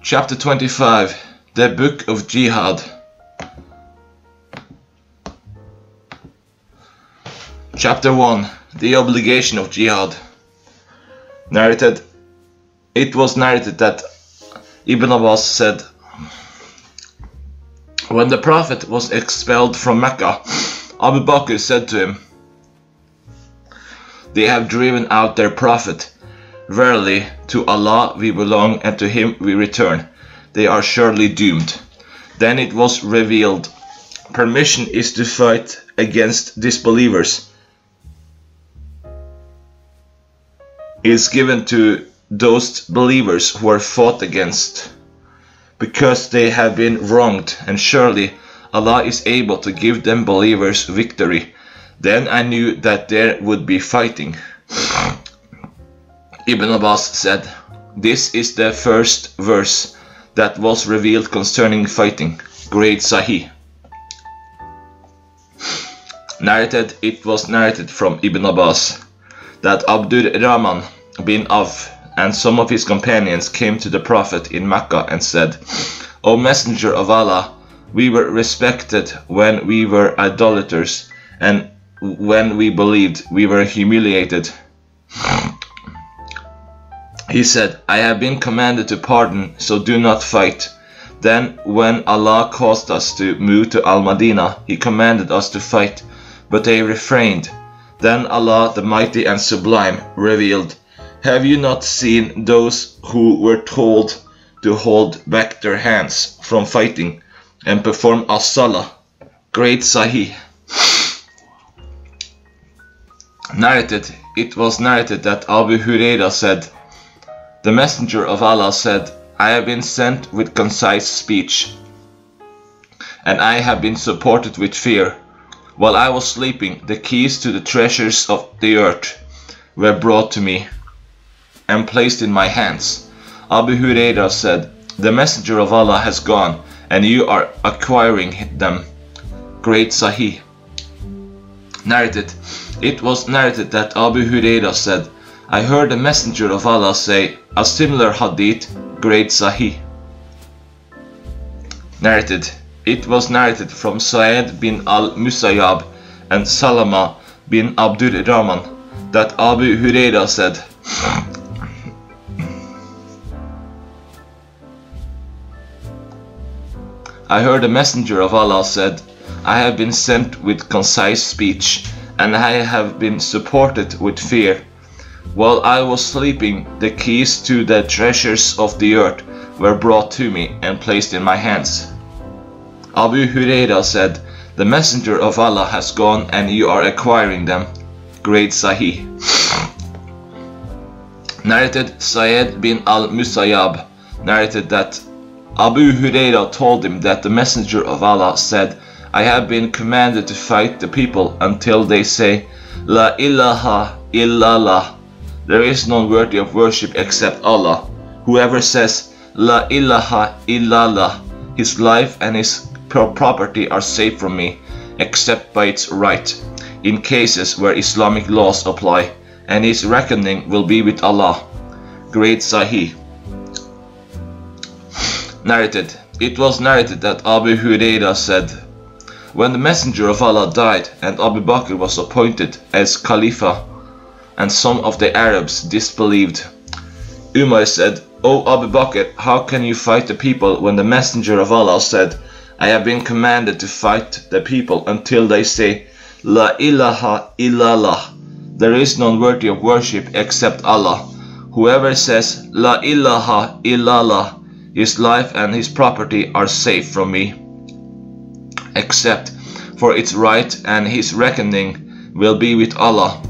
Chapter 25 The Book of Jihad. Chapter 1 The Obligation of Jihad. Narrated It was narrated that Ibn Abbas said, When the Prophet was expelled from Mecca, Abu Bakr said to him, They have driven out their Prophet. Verily, to Allah we belong and to Him we return. They are surely doomed. Then it was revealed, Permission is to fight against disbelievers is given to those believers who are fought against because they have been wronged and surely Allah is able to give them believers victory. Then I knew that there would be fighting. Ibn Abbas said, This is the first verse that was revealed concerning fighting. Great Sahih. Narrated, it was narrated from Ibn Abbas that Abdur Rahman bin Auf and some of his companions came to the Prophet in Mecca and said, O Messenger of Allah, we were respected when we were idolaters, and when we believed, we were humiliated. He said, I have been commanded to pardon, so do not fight. Then, when Allah caused us to move to Al Madinah, He commanded us to fight, but they refrained. Then Allah, the Mighty and Sublime, revealed, Have you not seen those who were told to hold back their hands from fighting and perform as-salah? Great Sahih. Narrated, it was narrated that Abu Huraira said, The Messenger of Allah said, I have been sent with concise speech, and I have been supported with fear. While I was sleeping, the keys to the treasures of the earth were brought to me and placed in my hands. Abu Huraira said, The Messenger of Allah has gone, and you are acquiring them. Great Sahih. Narrated, it was narrated that Abu Huraira said, I heard the Messenger of Allah say a similar hadith, Great Sahih. Narrated, it was narrated from Sa'id bin al-Musayyab and Salama bin Abdul Rahman that Abu Huraira said, I heard a messenger of Allah said, I have been sent with concise speech, and I have been supported with fear. While I was sleeping, the keys to the treasures of the earth were brought to me and placed in my hands. Abu Huraira said, The messenger of Allah has gone and you are acquiring them. Great Sahih. narrated Sa'id bin al-Musayyab narrated that Abu Huraira told him that the messenger of Allah said, I have been commanded to fight the people until they say, La ilaha illallah. There is none worthy of worship except Allah. Whoever says, La ilaha illallah, his life and his property are safe from me, except by its right, in cases where Islamic laws apply, and his reckoning will be with Allah. Great Sahih. Narrated. It was narrated that Abu Huraira said, When the Messenger of Allah died and Abu Bakr was appointed as Khalifa, and some of the Arabs disbelieved, Umar said, O Abu Bakr, how can you fight the people when the Messenger of Allah said, I have been commanded to fight the people until they say, La ilaha illallah. There is none worthy of worship except Allah. Whoever says, La ilaha illallah, his life and his property are safe from me, except for its right and his reckoning will be with Allah.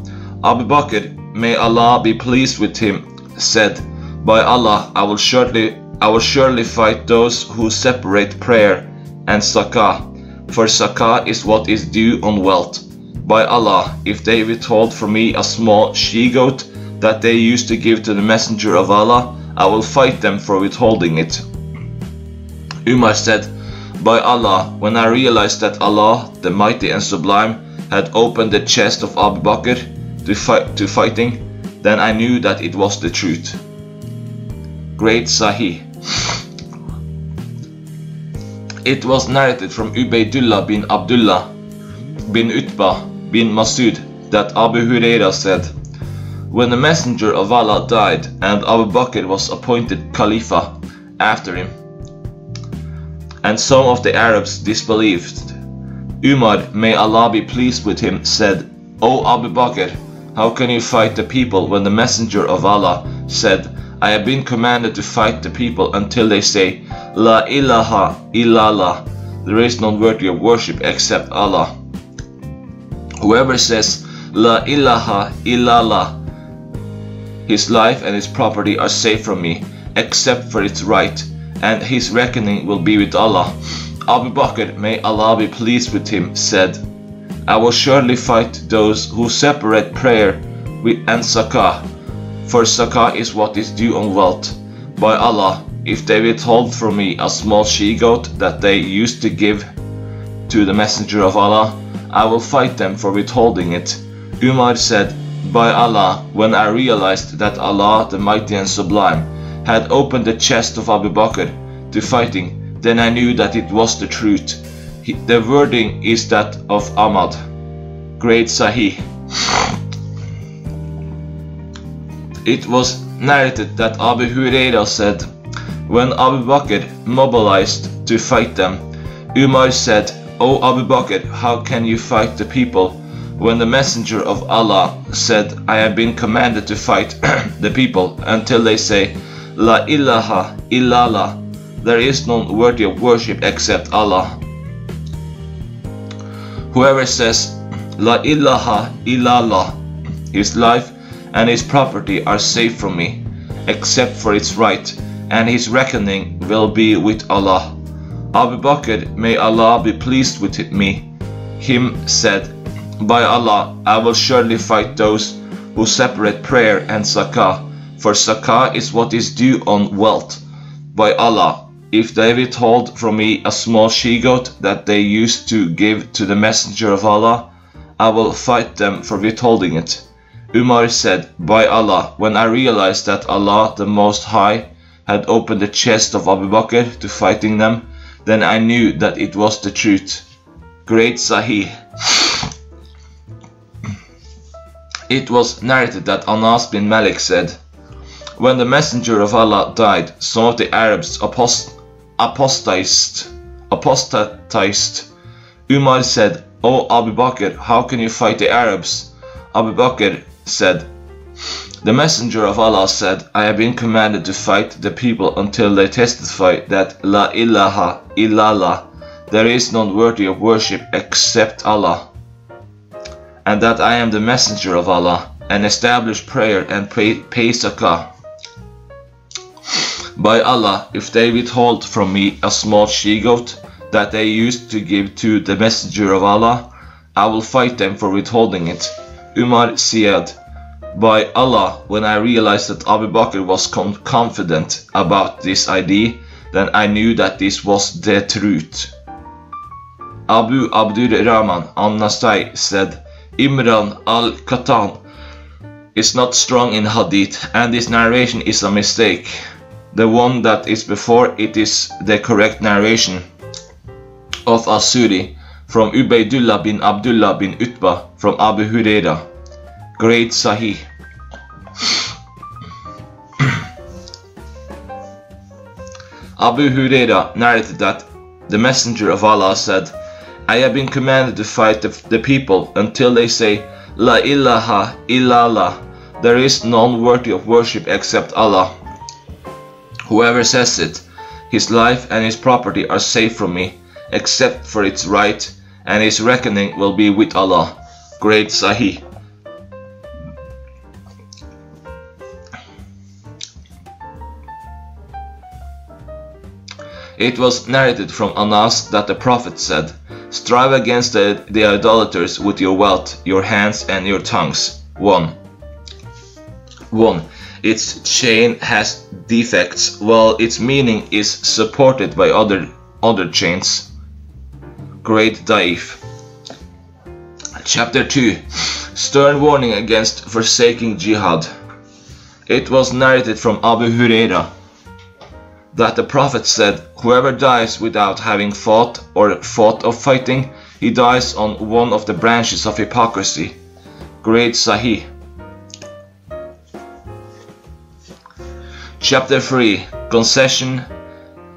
Abu Bakr, may Allah be pleased with him, said, By Allah, I will surely, I will surely fight those who separate prayer and zakah, for zakah is what is due on wealth. By Allah, if they withhold from me a small she-goat that they used to give to the messenger of Allah, I will fight them for withholding it. Umar said, By Allah, when I realized that Allah, the Mighty and Sublime, had opened the chest of Abu Bakr to, fight, to fighting, then I knew that it was the truth. Great Sahih. It was narrated from Ubaydullah bin Abdullah bin Utbah bin Masud that Abu Huraira said, When the Messenger of Allah died and Abu Bakr was appointed Khalifa after him, and some of the Arabs disbelieved, Umar, may Allah be pleased with him, said, O Abu Bakr, how can you fight the people when the Messenger of Allah said, I have been commanded to fight the people until they say, La ilaha illallah, there is none worthy of worship except Allah. Whoever says, La ilaha illallah, his life and his property are safe from me, except for its right, and his reckoning will be with Allah. Abu Bakr, may Allah be pleased with him, said, I will surely fight those who separate prayer with and zakah, for zakah is what is due on wealth. By Allah, if they withhold from me a small she-goat that they used to give to the Messenger of Allah, I will fight them for withholding it. Umar said, By Allah, when I realized that Allah, the Mighty and Sublime, had opened the chest of Abu Bakr to fighting, then I knew that it was the truth. He, the wording is that of Ahmad, great Sahih. It was narrated that Abu Huraira said, When Abu Bakr mobilized to fight them, Umar said, O Abu Bakr, how can you fight the people? When the messenger of Allah said, I have been commanded to fight the people until they say, La ilaha illallah, there is none worthy of worship except Allah. Whoever says, La ilaha illallah, his life and his property are safe from me, except for its right, and his reckoning will be with Allah. Abu Bakr, may Allah be pleased with me, him said, By Allah, I will surely fight those who separate prayer and zakah, for zakah is what is due on wealth. By Allah, if they withhold from me a small she-goat that they used to give to the messenger of Allah, I will fight them for withholding it. Umar said, By Allah, when I realized that Allah the Most High had opened the chest of Abu Bakr to fighting them, then I knew that it was the truth. Great Sahih. It was narrated that Anas bin Malik said, When the Messenger of Allah died, some of the Arabs apost apostatized. apostatized. Umar said, O Abu Bakr, how can you fight the Arabs? Abu Bakr said, The Messenger of Allah said, I have been commanded to fight the people until they testify that La ilaha illallah, there is none worthy of worship except Allah, and that I am the Messenger of Allah, and establish prayer and pay, pay zakah. By Allah, if they withhold from me a small she-goat that they used to give to the Messenger of Allah, I will fight them for withholding it. Umar said, By Allah, when I realized that Abu Bakr was confident about this idea, then I knew that this was the truth. Abu Abdur Rahman al-Nasai said, Imran al-Qatan is not strong in hadith and this narration is a mistake. The one that is before it is the correct narration of Az-Zuhri from Ubaydullah bin Abdullah bin Utbah from Abu Huraira. Great Sahih. Abu Huraira narrated that the Messenger of Allah said, I have been commanded to fight the, the people until they say, La ilaha illallah, there is none worthy of worship except Allah. Whoever says it, his life and his property are safe from me, except for its right, and his reckoning will be with Allah. Great Sahih. It was narrated from Anas that the Prophet said, Strive against the, the idolaters with your wealth, your hands and your tongues. 1. 1. Its chain has defects, while its meaning is supported by other, other chains. Great Daif. Chapter 2 Stern warning against forsaking jihad. It was narrated from Abu Huraira that the Prophet said, Whoever dies without having fought or thought of fighting, he dies on one of the branches of hypocrisy. Great Sahih. Chapter 3 Concession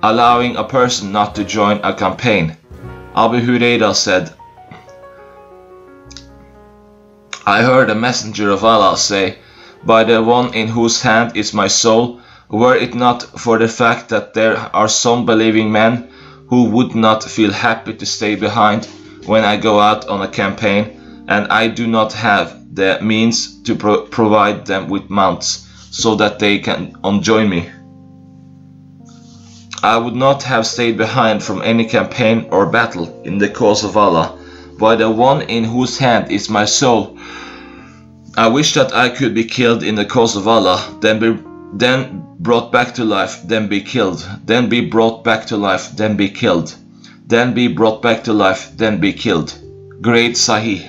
Allowing a person not to join a campaign. Abu Huraira said, I heard a messenger of Allah say, By the one in whose hand is my soul, were it not for the fact that there are some believing men who would not feel happy to stay behind when I go out on a campaign, and I do not have the means to pro provide them with mounts so that they can join me. I would not have stayed behind from any campaign or battle in the cause of Allah, by the one in whose hand is my soul. I wish that I could be killed in the cause of Allah, then be then brought back to life, then be killed, then be brought back to life, then be killed, then be brought back to life, then be killed. Great Sahih.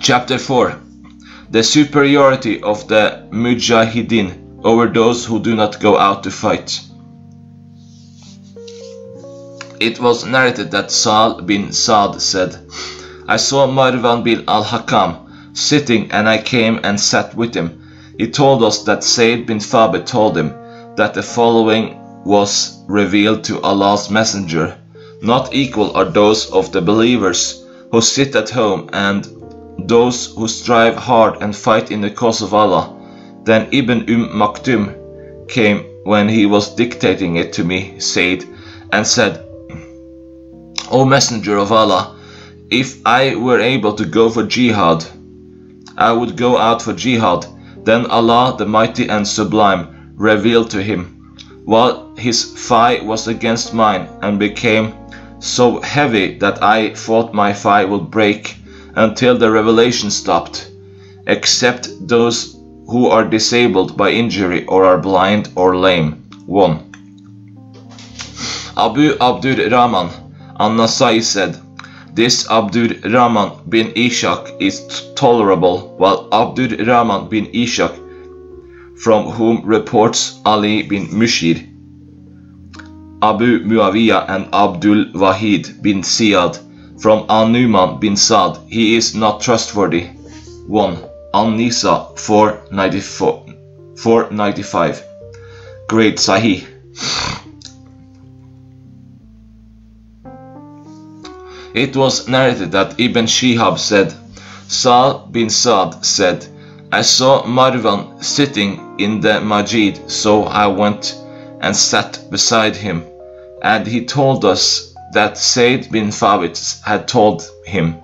Chapter 4 The superiority of the Mujahideen over those who do not go out to fight. It was narrated that Sahl bin Saad said, I saw Marwan bin al-Hakam sitting and I came and sat with him. He told us that Zaid bin Thabit told him that the following was revealed to Allah's messenger. Not equal are those of the believers who sit at home and those who strive hard and fight in the cause of Allah. Then Ibn Umm Maktum came when he was dictating it to me, Said, and said, O Messenger of Allah, if I were able to go for jihad, I would go out for jihad. Then Allah, the Mighty and Sublime, revealed to him, while his thigh was against mine and became so heavy that I thought my thigh would break until the revelation stopped, except those who are disabled by injury or are blind or lame. 1. Abu Abdur Rahman An-Nasai said, this Abdur Rahman bin Ishaq is tolerable, while Abdur Rahman bin Ishaq, from whom reports Ali bin Mushir, Abu Muawiyah and Abdul Wahid bin Ziyad, from Al-Numan bin Saad, he is not trustworthy. 1. An-Nisa 495 Great Sahih It was narrated that Ibn Shihab said, Sa'd bin Sa'd said, I saw Marwan sitting in the Masjid, so I went and sat beside him, and he told us that Zaid bin Thabit had told him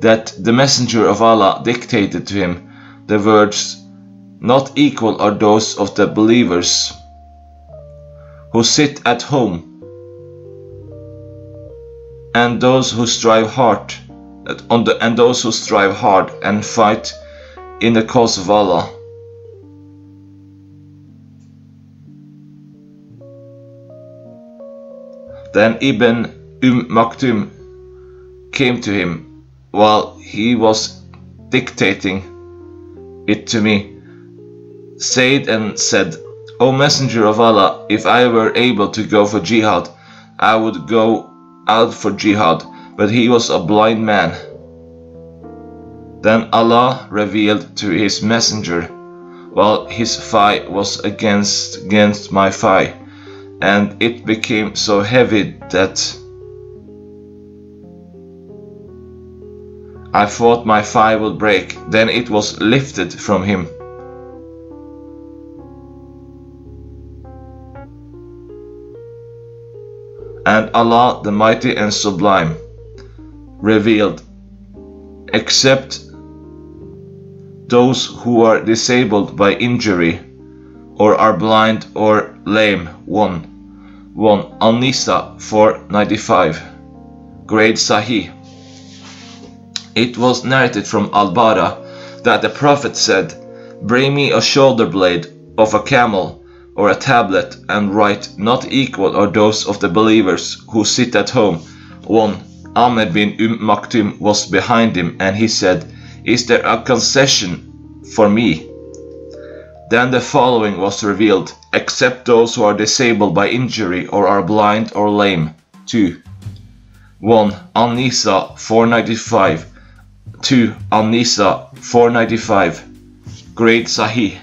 that the Messenger of Allah dictated to him the words, Not equal are those of the believers who sit at home and those who strive hard and those who strive hard and fight in the cause of Allah. Then Ibn Umm Maktum came to him while he was dictating it to me, said and said, O Messenger of Allah, if I were able to go for jihad, I would go out for jihad, but he was a blind man. Then Allah revealed to his messenger, while his thigh was against, against my thigh, and it became so heavy that I thought my thigh would break. Then it was lifted from him. and Allah the Mighty and Sublime revealed, except those who are disabled by injury or are blind or lame. 1. 1. Al-Nisa 495 Great Sahih It was narrated from Al-Bara that the Prophet said, Bring me a shoulder blade of a camel or a tablet and write not equal are those of the believers who sit at home. 1. Amr bin Umm Maktum was behind him and he said, Is there a concession for me? Then the following was revealed, except those who are disabled by injury or are blind or lame. 2. 1. An-Nisa 495 2. An-Nisa 495 Great Sahih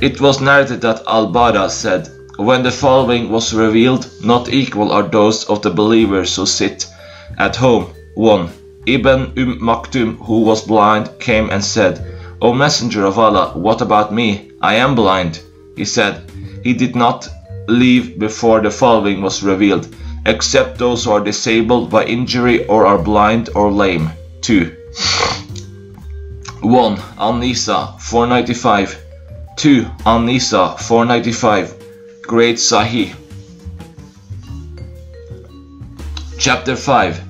It was narrated that Al-Bara said, When the following was revealed, not equal are those of the believers who sit at home. 1. Ibn Umm Maktum, who was blind, came and said, O Messenger of Allah, what about me? I am blind. He said, He did not leave before the following was revealed, except those who are disabled by injury or are blind or lame. 2. 1. An-Nisa 495 2. An-Nisa 495 Great Sahih Chapter 5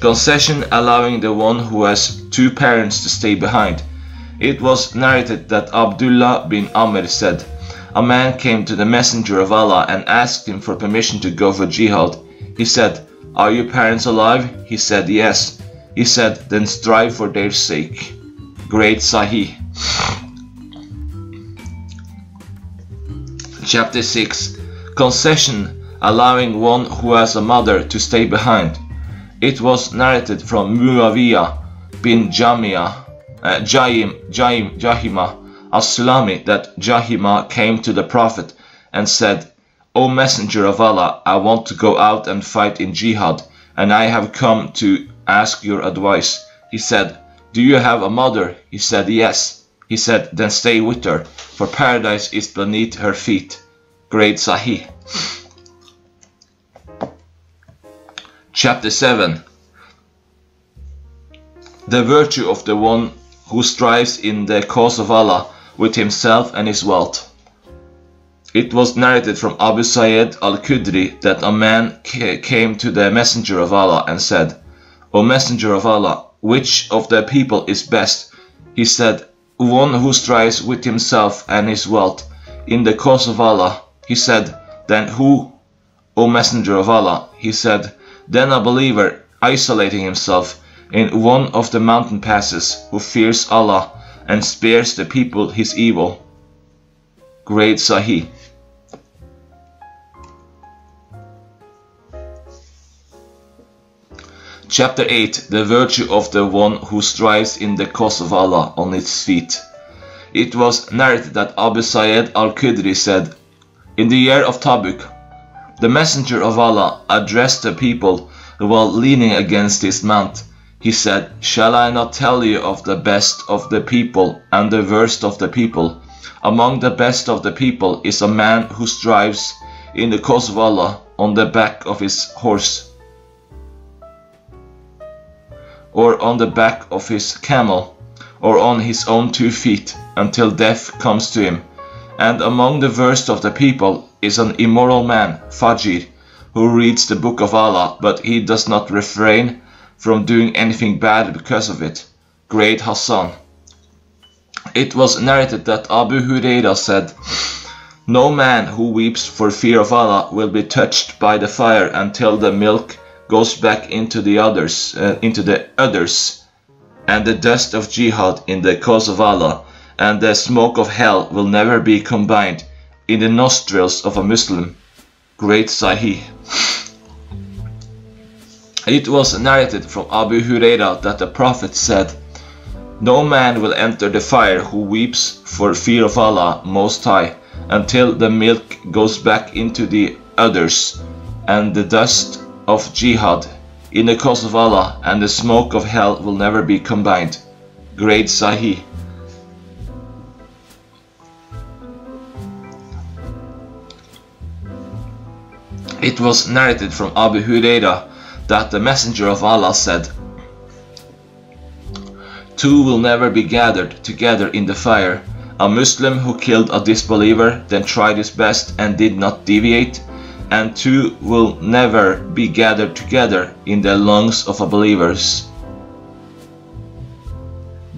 Concession allowing the one who has two parents to stay behind. It was narrated that Abdullah bin Amr said, A man came to the Messenger of Allah and asked him for permission to go for jihad. He said, Are your parents alive? He said, Yes. He said, Then strive for their sake. Great Sahih. Chapter 6 Concession allowing one who has a mother to stay behind. It was narrated from Muawiyah bin Jamia, uh, Jaim, Jaim, Jahima as-Sulami that Jahima came to the Prophet and said, O Messenger of Allah, I want to go out and fight in jihad, and I have come to ask your advice. He said, Do you have a mother? He said, Yes. He said, Then stay with her, for paradise is beneath her feet. Great Sahih. Chapter 7 The virtue of the one who strives in the cause of Allah with himself and his wealth. It was narrated from Abu Sa'id al-Khudri that a man came to the Messenger of Allah and said, O Messenger of Allah, which of the people is best? He said, one who strives with himself and his wealth in the cause of Allah. He said, Then who, O Messenger of Allah? He said, Then a believer isolating himself in one of the mountain passes who fears Allah and spares the people his evil. Great Sahih. Chapter 8 The virtue of the one who strives in the cause of Allah on its feet. It was narrated that Abu Sa'id al-Khudri said, In the year of Tabuk, the Messenger of Allah addressed the people while leaning against his mount. He said, Shall I not tell you of the best of the people and the worst of the people? Among the best of the people is a man who strives in the cause of Allah on the back of his horse or on the back of his camel, or on his own two feet, until death comes to him. And among the worst of the people is an immoral man, Fajir, who reads the book of Allah, but he does not refrain from doing anything bad because of it. Great Hassan. It was narrated that Abu Huraira said, No man who weeps for fear of Allah will be touched by the fire until the milk goes back into the others, uh, into the others, and the dust of jihad in the cause of Allah, and the smoke of hell will never be combined in the nostrils of a Muslim. Great Sahih. It was narrated from Abu Huraira that the Prophet said, No man will enter the fire who weeps for fear of Allah Most High, until the milk goes back into the others, and the dust of jihad in the cause of Allah and the smoke of hell will never be combined. Great Sahih. It was narrated from Abu Huraira that the Messenger of Allah said, Two will never be gathered together in the fire, a Muslim who killed a disbeliever, then tried his best and did not deviate, and two will never be gathered together in the lungs of a believers.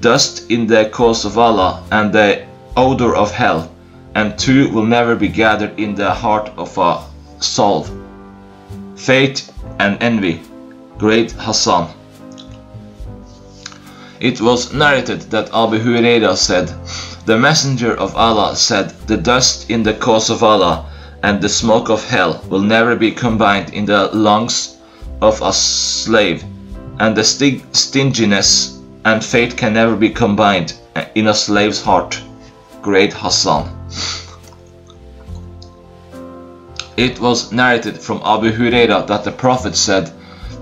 Dust in the cause of Allah and the odor of hell, and two will never be gathered in the heart of a soul. Fate and envy, great Hassan. It was narrated that Abu Huraira said, The Messenger of Allah said, The dust in the cause of Allah and the smoke of hell will never be combined in the lungs of a slave, and the stinginess and fate can never be combined in a slave's heart. Great Hassan. It was narrated from Abu Huraira that the Prophet said,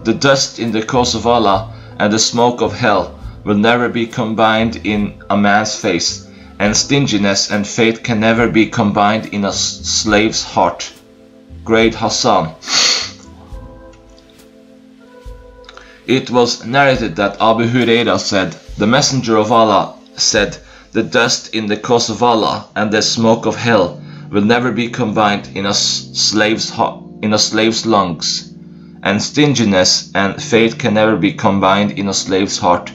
The dust in the cause of Allah and the smoke of hell will never be combined in a man's face, and stinginess and faith can never be combined in a slave's heart. Great Hassan. It was narrated that Abu Huraira said, The Messenger of Allah said, The dust in the cause of Allah and the smoke of hell will never be combined in a slave's in a slave's lungs, and stinginess and faith can never be combined in a slave's heart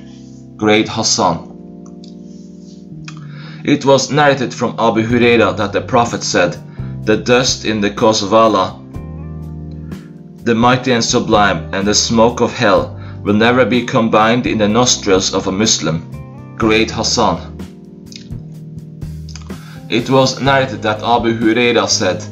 great Hassan. It was narrated from Abu Huraira that the Prophet said, The dust in the cause of Allah, the mighty and sublime, and the smoke of hell will never be combined in the nostrils of a Muslim. Great Hassan. It was narrated that Abu Huraira said,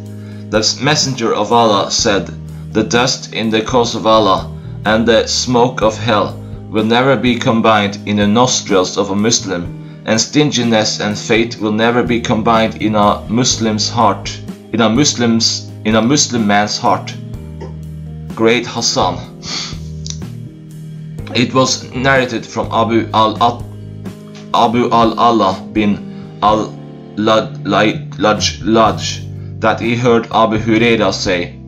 The Messenger of Allah said, The dust in the cause of Allah and the smoke of hell will never be combined in the nostrils of a Muslim, and stinginess and faith will never be combined in a Muslim's heart, in a Muslim's in a Muslim man's heart. Great Hassan. It was narrated from Abu al Abu al Allah bin al Laj Laj that he heard Abu Huraira say,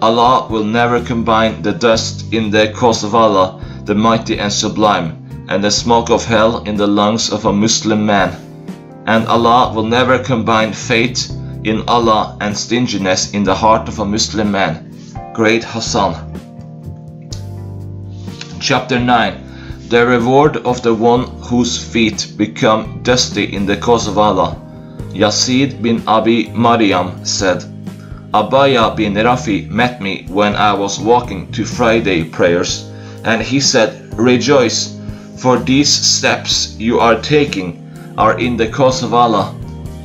Allah will never combine the dust in the cause of Allah, the mighty and sublime, and the smoke of hell in the lungs of a Muslim man. And Allah will never combine faith in Allah and stinginess in the heart of a Muslim man. Great Hassan. Chapter 9 The reward of the one whose feet become dusty in the cause of Allah. Yazid bin Abi Maryam said, Abaya bin Rafi met me when I was walking to Friday prayers, and he said, Rejoice, for these steps you are taking are in the cause of Allah.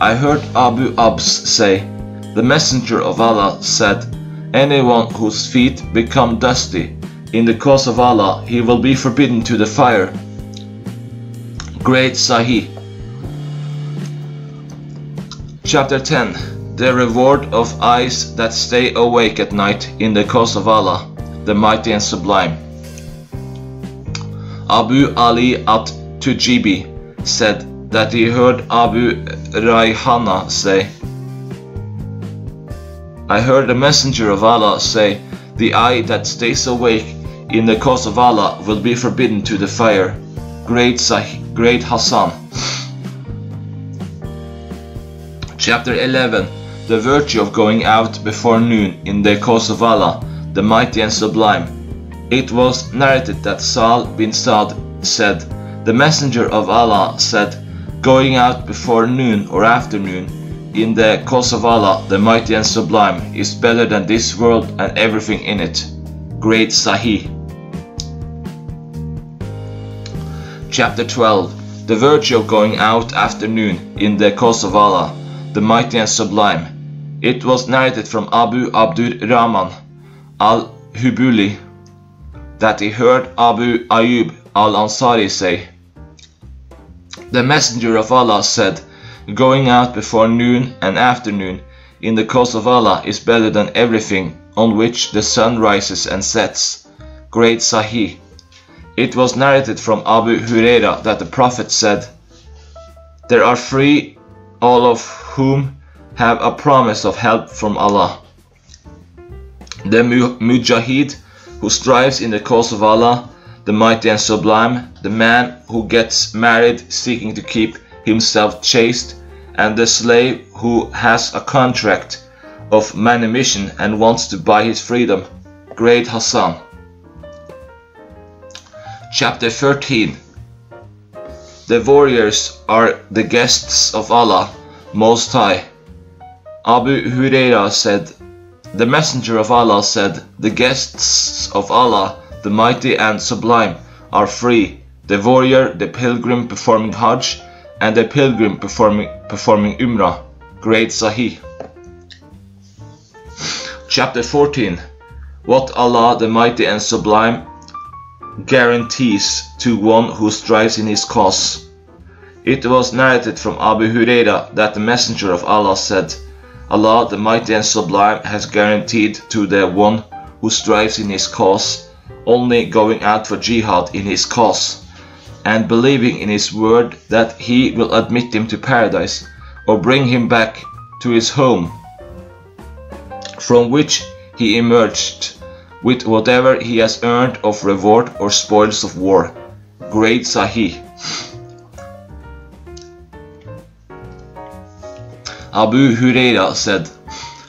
I heard Abu Abs say, The Messenger of Allah said, Anyone whose feet become dusty in the cause of Allah, he will be forbidden to the fire. Great Sahih. Chapter 10 the reward of eyes that stay awake at night in the cause of Allah, the Mighty and Sublime. Abu Ali at Tujibi said that he heard Abu Rayhana say, I heard the Messenger of Allah say, The eye that stays awake in the cause of Allah will be forbidden to the fire. Great, Sah great Hassan. Chapter 11 the virtue of going out before noon in the cause of Allah, the Mighty and Sublime. It was narrated that Sahl bin Sa'd said, The Messenger of Allah said, Going out before noon or afternoon in the cause of Allah, the Mighty and Sublime, is better than this world and everything in it. Great Sahih. Chapter 12 The virtue of going out after noon in the cause of Allah, the Mighty and Sublime. It was narrated from Abu Abdur Rahman al-Hubuli that he heard Abu Ayyub al-Ansari say, The Messenger of Allah said, Going out before noon and afternoon in the cause of Allah is better than everything on which the sun rises and sets. Great Sahih. It was narrated from Abu Huraira that the Prophet said, There are three, all of whom have a promise of help from Allah. The mujahid who strives in the cause of Allah, the mighty and sublime, the man who gets married seeking to keep himself chaste, and the slave who has a contract of manumission and wants to buy his freedom. Great Hassan. Chapter 13 The warriors are the guests of Allah Most High. Abu Huraira said, The Messenger of Allah said, The guests of Allah, the mighty and sublime, are free, the warrior, the pilgrim performing Hajj, and the pilgrim performing, performing Umrah, great Sahih. Chapter 14 What Allah the Mighty and Sublime guarantees to one who strives in His cause. It was narrated from Abu Huraira that the Messenger of Allah said, Allah the Mighty and Sublime has guaranteed to the one who strives in His cause only going out for jihad in His cause and believing in His word that He will admit him to paradise or bring him back to his home from which he emerged with whatever he has earned of reward or spoils of war. Great Sahih. Abu Huraira said,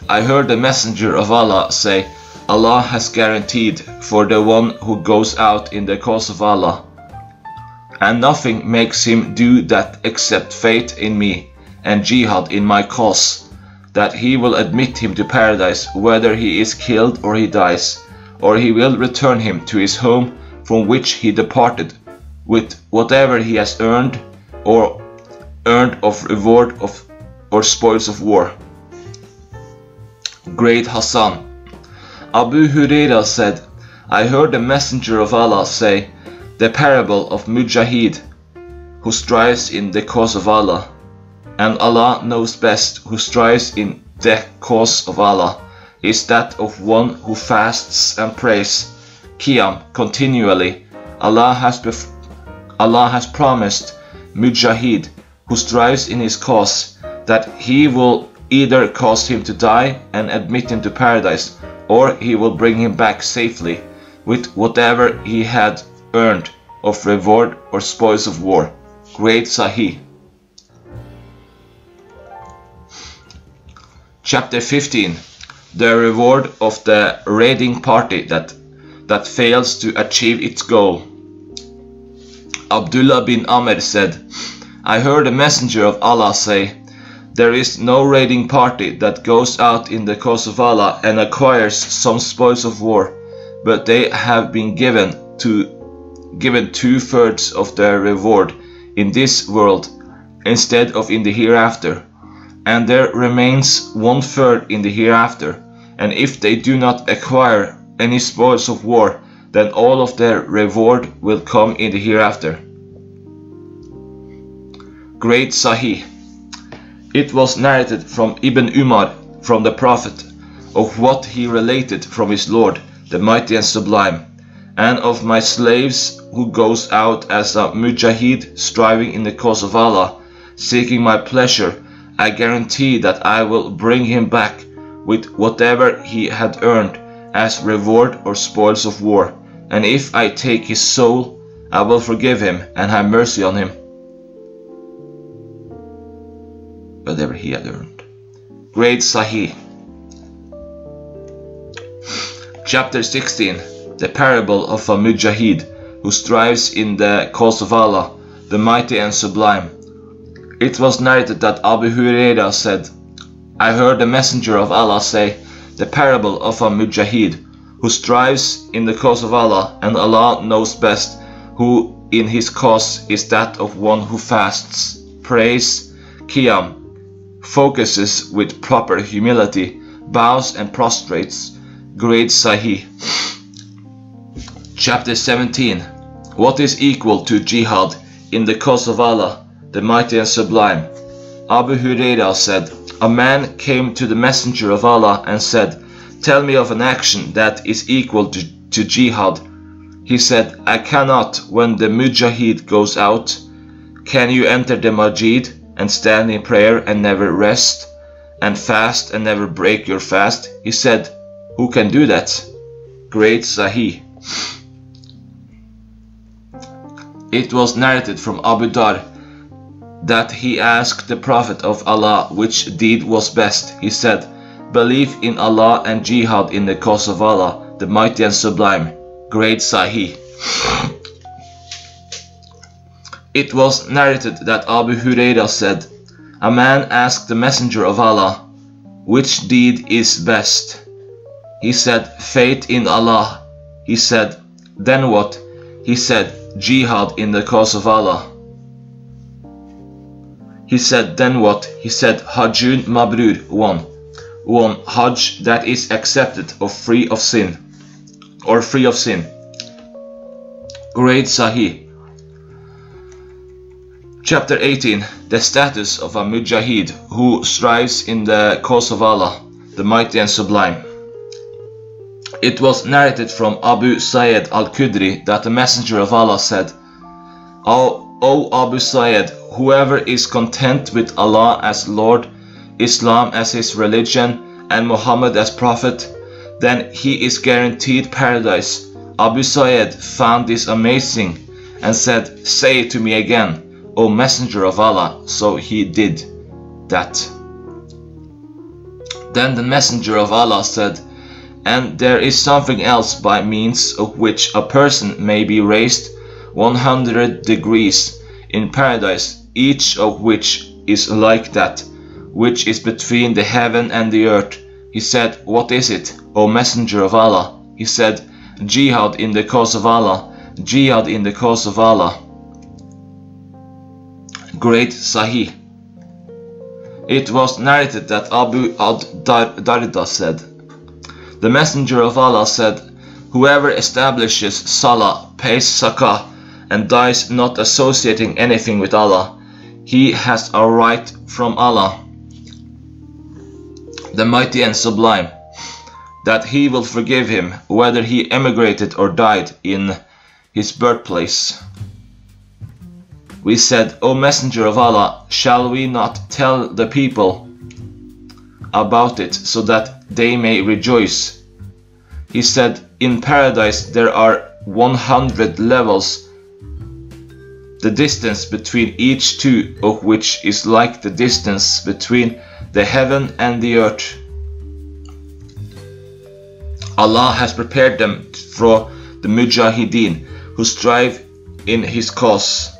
I heard the Messenger of Allah say, Allah has guaranteed for the one who goes out in the cause of Allah, and nothing makes him do that except faith in me and jihad in my cause, that he will admit him to paradise whether he is killed or he dies, or he will return him to his home from which he departed, with whatever he has earned or earned of reward of or spoils of war. Great Hassan. Abu Huraira said, I heard the Messenger of Allah say, the parable of Mujahid, who strives in the cause of Allah, and Allah knows best who strives in the cause of Allah, is that of one who fasts and prays, Qiyam, continually. Allah has, Allah has promised Mujahid, who strives in his cause, that he will either cause him to die and admit him to paradise, or he will bring him back safely with whatever he had earned of reward or spoils of war. Great Sahih. Chapter 15 The reward of the raiding party that, that fails to achieve its goal. Abdullah bin Amr said, I heard a messenger of Allah say, There is no raiding party that goes out in the cause of Allah and acquires some spoils of war, but they have been given to given two-thirds of their reward in this world instead of in the hereafter, and there remains one-third in the hereafter, and if they do not acquire any spoils of war, then all of their reward will come in the hereafter. Great Sahih It was narrated from Ibn Umar from the Prophet of what he related from his Lord, the Mighty and Sublime, and of my slaves who goes out as a mujahid striving in the cause of Allah, seeking my pleasure, I guarantee that I will bring him back with whatever he had earned as reward or spoils of war, and if I take his soul, I will forgive him and have mercy on him. Whatever he had earned. Great Sahih. Chapter 16 The Parable of a Mujahid who strives in the cause of Allah, the Mighty and Sublime. It was narrated that Abu Huraira said, I heard the Messenger of Allah say, the parable of a Mujahid, who strives in the cause of Allah, and Allah knows best who in his cause is that of one who fasts, prays, qiyam, focuses with proper humility, bows and prostrates. Great Sahih. Chapter 17 What is equal to jihad in the cause of Allah, the Mighty and Sublime? Abu Huraira said, A man came to the Messenger of Allah and said, Tell me of an action that is equal to, to jihad. He said, I cannot when the mujahid goes out. Can you enter the masjid and stand in prayer and never rest, and fast and never break your fast? He said, Who can do that? Great Sahih. It was narrated from Abu Dharr that he asked the Prophet of Allah which deed was best. He said, Believe in Allah and jihad in the cause of Allah, the Mighty and Sublime. Great Sahih. It was narrated that Abu Huraira said, A man asked the Messenger of Allah, Which deed is best? He said, Faith in Allah. He said, then what? He said, Jihad in the cause of Allah. He said, then what? He said, Hajjun Mabrur, one. One Hajj that is accepted or free of sin. Or free of sin. Great Sahih. Chapter 18 The status of a Mujahid who strives in the cause of Allah, the Mighty and Sublime. It was narrated from Abu Sa'id al-Khudri that the Messenger of Allah said, O, o Abu Sa'id, whoever is content with Allah as Lord, Islam as his religion, and Muhammad as Prophet, then he is guaranteed paradise. Abu Sa'id found this amazing and said, Say it to me again. O Messenger of Allah, so he did that. Then the Messenger of Allah said, And there is something else by means of which a person may be raised 100 degrees in paradise, each of which is like that, which is between the heaven and the earth. He said, What is it, O Messenger of Allah? He said, Jihad in the cause of Allah, Jihad in the cause of Allah great Sahih. It was narrated that Abu ad-Darda said, The Messenger of Allah said, Whoever establishes Salah, pays Zakah, and dies not associating anything with Allah, he has a right from Allah, the Mighty and Sublime, that He will forgive him whether he emigrated or died in his birthplace. We said, O Messenger of Allah, shall we not tell the people about it so that they may rejoice? He said, In paradise there are 100 levels, the distance between each two of which is like the distance between the heaven and the earth. Allah has prepared them for the mujahideen who strive in His cause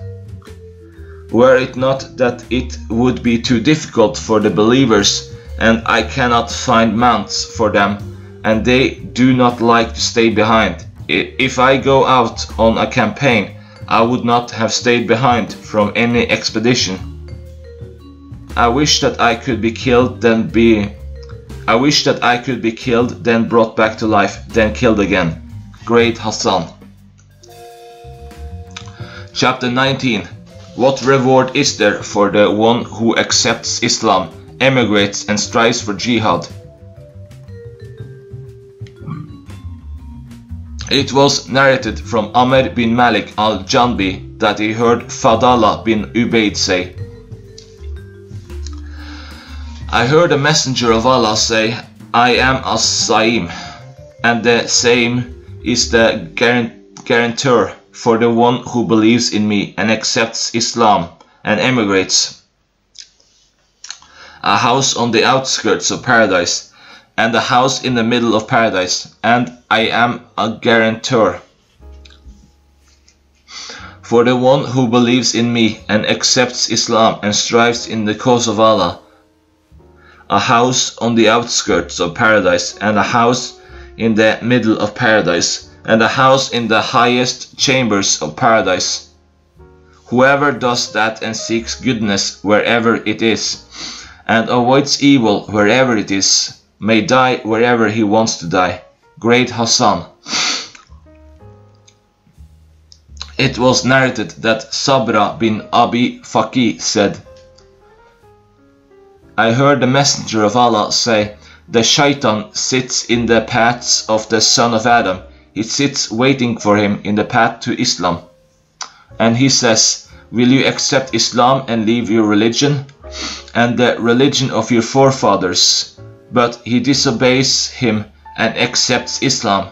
were it not that it would be too difficult for the believers, and I cannot find mounts for them, and they do not like to stay behind. If I go out on a campaign, I would not have stayed behind from any expedition. I wish that I could be killed, then be... I wish that I could be killed, then brought back to life, then killed again. Great Hassan. Chapter 19 what reward is there for the one who accepts Islam, emigrates and strives for jihad? It was narrated from Amr bin Malik al-Janbi that he heard Fadala bin Ubaid say, I heard a messenger of Allah say, I am as-Saim, and the same is the guarantor for the one who believes in me and accepts Islam and emigrates. A house on the outskirts of paradise and a house in the middle of paradise, and I am a guarantor. For the one who believes in me and accepts Islam and strives in the cause of Allah, a house on the outskirts of paradise and a house in the middle of paradise, and a house in the highest chambers of paradise. Whoever does that and seeks goodness wherever it is, and avoids evil wherever it is, may die wherever he wants to die. Great Hassan. It was narrated that Sabra bin Abi Faqih said, I heard the Messenger of Allah say, The shaitan sits in the paths of the son of Adam he sits waiting for him in the path to Islam. And he says, Will you accept Islam and leave your religion and the religion of your forefathers? But he disobeys him and accepts Islam.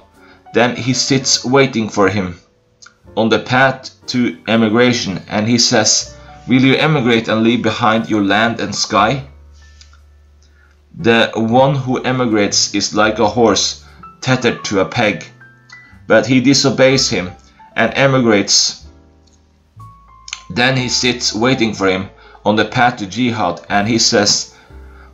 Then he sits waiting for him on the path to emigration and he says, Will you emigrate and leave behind your land and sky? The one who emigrates is like a horse tethered to a peg but he disobeys him and emigrates. Then he sits waiting for him on the path to jihad and he says,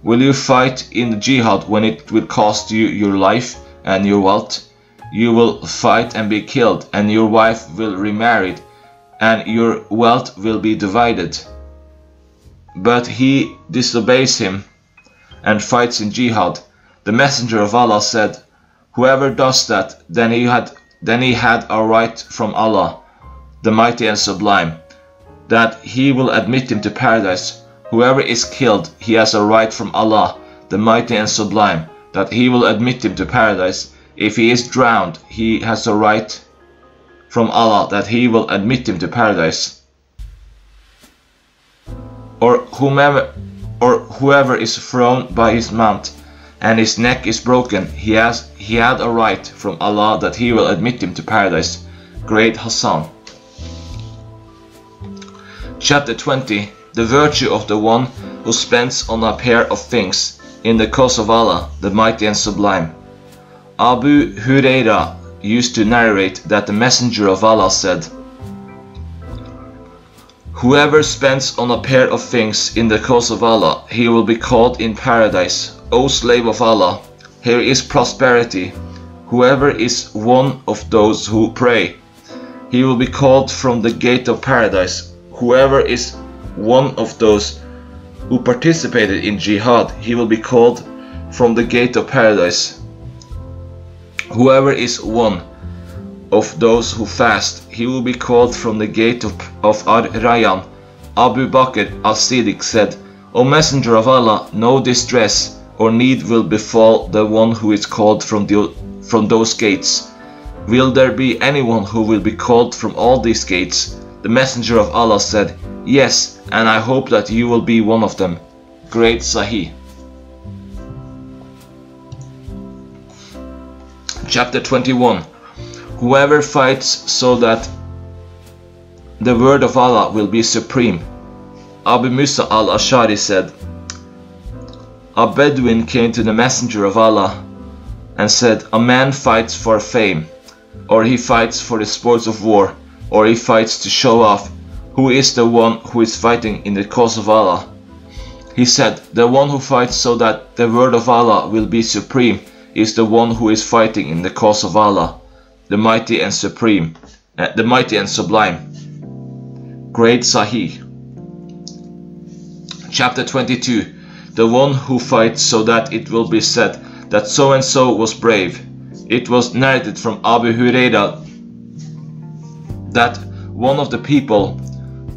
Will you fight in the jihad when it will cost you your life and your wealth? you will fight and be killed, and your wife will remarry, and your wealth will be divided. But he disobeys him and fights in jihad. The messenger of Allah said, Whoever does that, then he had then he had a right from Allah, the mighty and sublime, that he will admit him to paradise. Whoever is killed, he has a right from Allah, the mighty and sublime, that he will admit him to paradise. If he is drowned, he has a right from Allah that he will admit him to paradise. Or whomever or whoever is thrown by his mount and his neck is broken, he has he had a right from Allah that he will admit him to paradise. Great Hassan. Chapter 20 The virtue of the one who spends on a pair of things in the cause of Allah, the Mighty and Sublime. Abu Huraira used to narrate that the Messenger of Allah said, Whoever spends on a pair of things in the cause of Allah, he will be called in paradise. O slave of Allah, here is prosperity. Whoever is one of those who pray, he will be called from the gate of paradise. Whoever is one of those who participated in jihad, he will be called from the gate of paradise. Whoever is one of those who fast, he will be called from the gate of, of Ar-Rayyan. Abu Bakr as-Siddiq said, O Messenger of Allah, no distress or need will befall the one who is called from, the, from those gates. Will there be anyone who will be called from all these gates? The Messenger of Allah said, Yes, and I hope that you will be one of them. Great Sahih. Chapter 21 Whoever fights so that the word of Allah will be supreme. Abu Musa al-Ashari said, A Bedouin came to the Messenger of Allah and said, A man fights for fame, or he fights for the sports of war, or he fights to show off. Who is the one who is fighting in the cause of Allah? He said, The one who fights so that the word of Allah will be supreme is the one who is fighting in the cause of Allah the mighty and supreme, uh, the mighty and sublime. Great Sahih. Chapter 22 The one who fights so that it will be said that so and so was brave. It was narrated from Abu Huraira that one of the people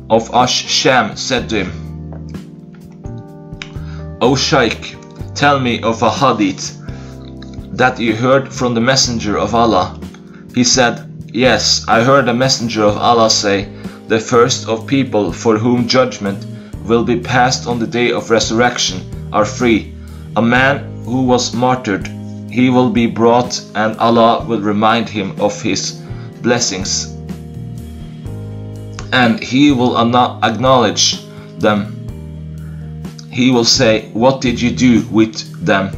of Ash-Sham said to him, O Shaykh, tell me of a hadith that you heard from the messenger of Allah he said, Yes, I heard a messenger of Allah say, The first of people for whom judgment will be passed on the day of resurrection are free. A man who was martyred, he will be brought and Allah will remind him of his blessings. And he will acknowledge them. He will say, What did you do with them?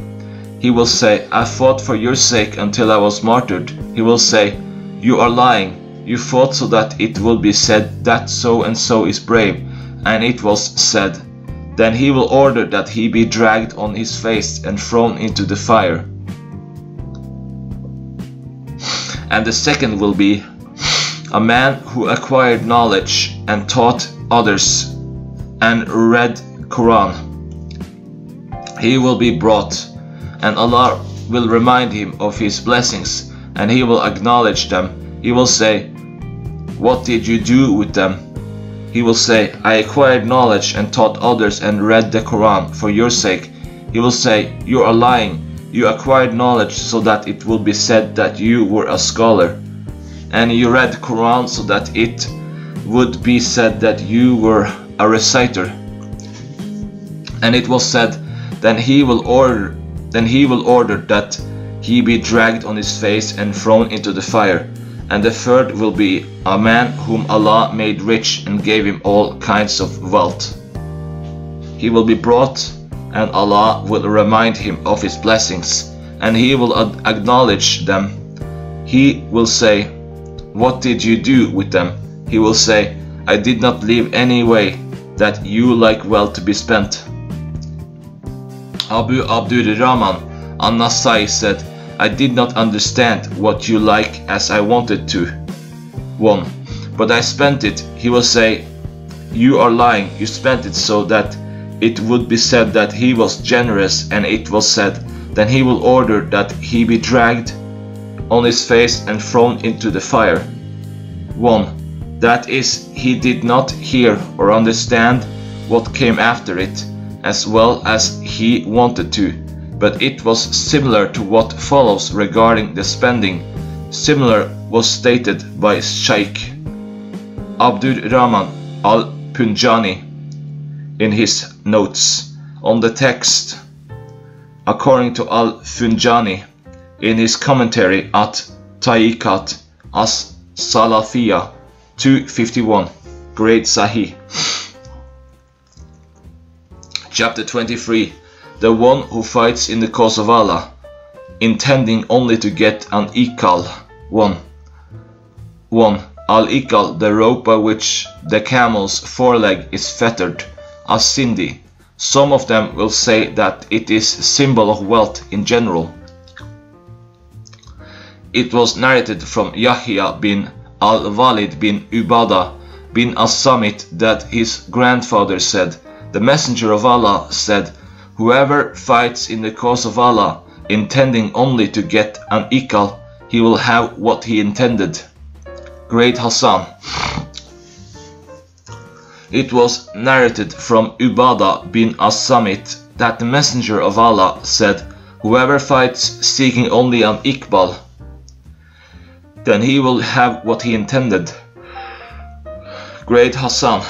He will say, I fought for your sake until I was martyred. He will say, You are lying. You fought so that it will be said that so and so is brave. And it was said. Then he will order that he be dragged on his face and thrown into the fire. And the second will be a man who acquired knowledge and taught others and read Quran. He will be brought and Allah will remind him of his blessings and he will acknowledge them. He will say, What did you do with them? He will say, I acquired knowledge and taught others and read the Quran for your sake. He will say, You are lying. You acquired knowledge so that it will be said that you were a scholar. And you read the Quran so that it would be said that you were a reciter. And it was said, Then he will order then he will order that he be dragged on his face and thrown into the fire. And the third will be a man whom Allah made rich and gave him all kinds of wealth. He will be brought and Allah will remind him of his blessings and he will acknowledge them. He will say, What did you do with them? He will say, I did not leave any way that you like well to be spent. Abu Abdurrahman An-Nasai said, I did not understand what you like as I wanted to. 1. But I spent it, he will say, You are lying, you spent it so that it would be said that he was generous, and it was said, Then he will order that he be dragged on his face and thrown into the fire. 1. That is, he did not hear or understand what came after it, as well as he wanted to but it was similar to what follows regarding the spending. Similar was stated by Sheikh Abdur Rahman al-Punjani in his notes on the text. According to al-Funjani in his commentary at Ta'liqat as Salafia 251, Great Sahih. Chapter 23 the one who fights in the cause of Allah, intending only to get an ikal. 1. 1. Al-ikal, the rope by which the camel's foreleg is fettered, as Sindi. Some of them will say that it is symbol of wealth in general. It was narrated from Yahya bin al-Walid bin Ubada bin as-Samit that his grandfather said, The Messenger of Allah said, Whoever fights in the cause of Allah, intending only to get an ikal, he will have what he intended. Great Hassan. It was narrated from Ubada bin As-Samit that the Messenger of Allah said, Whoever fights seeking only an ikal, then he will have what he intended. Great Hassan.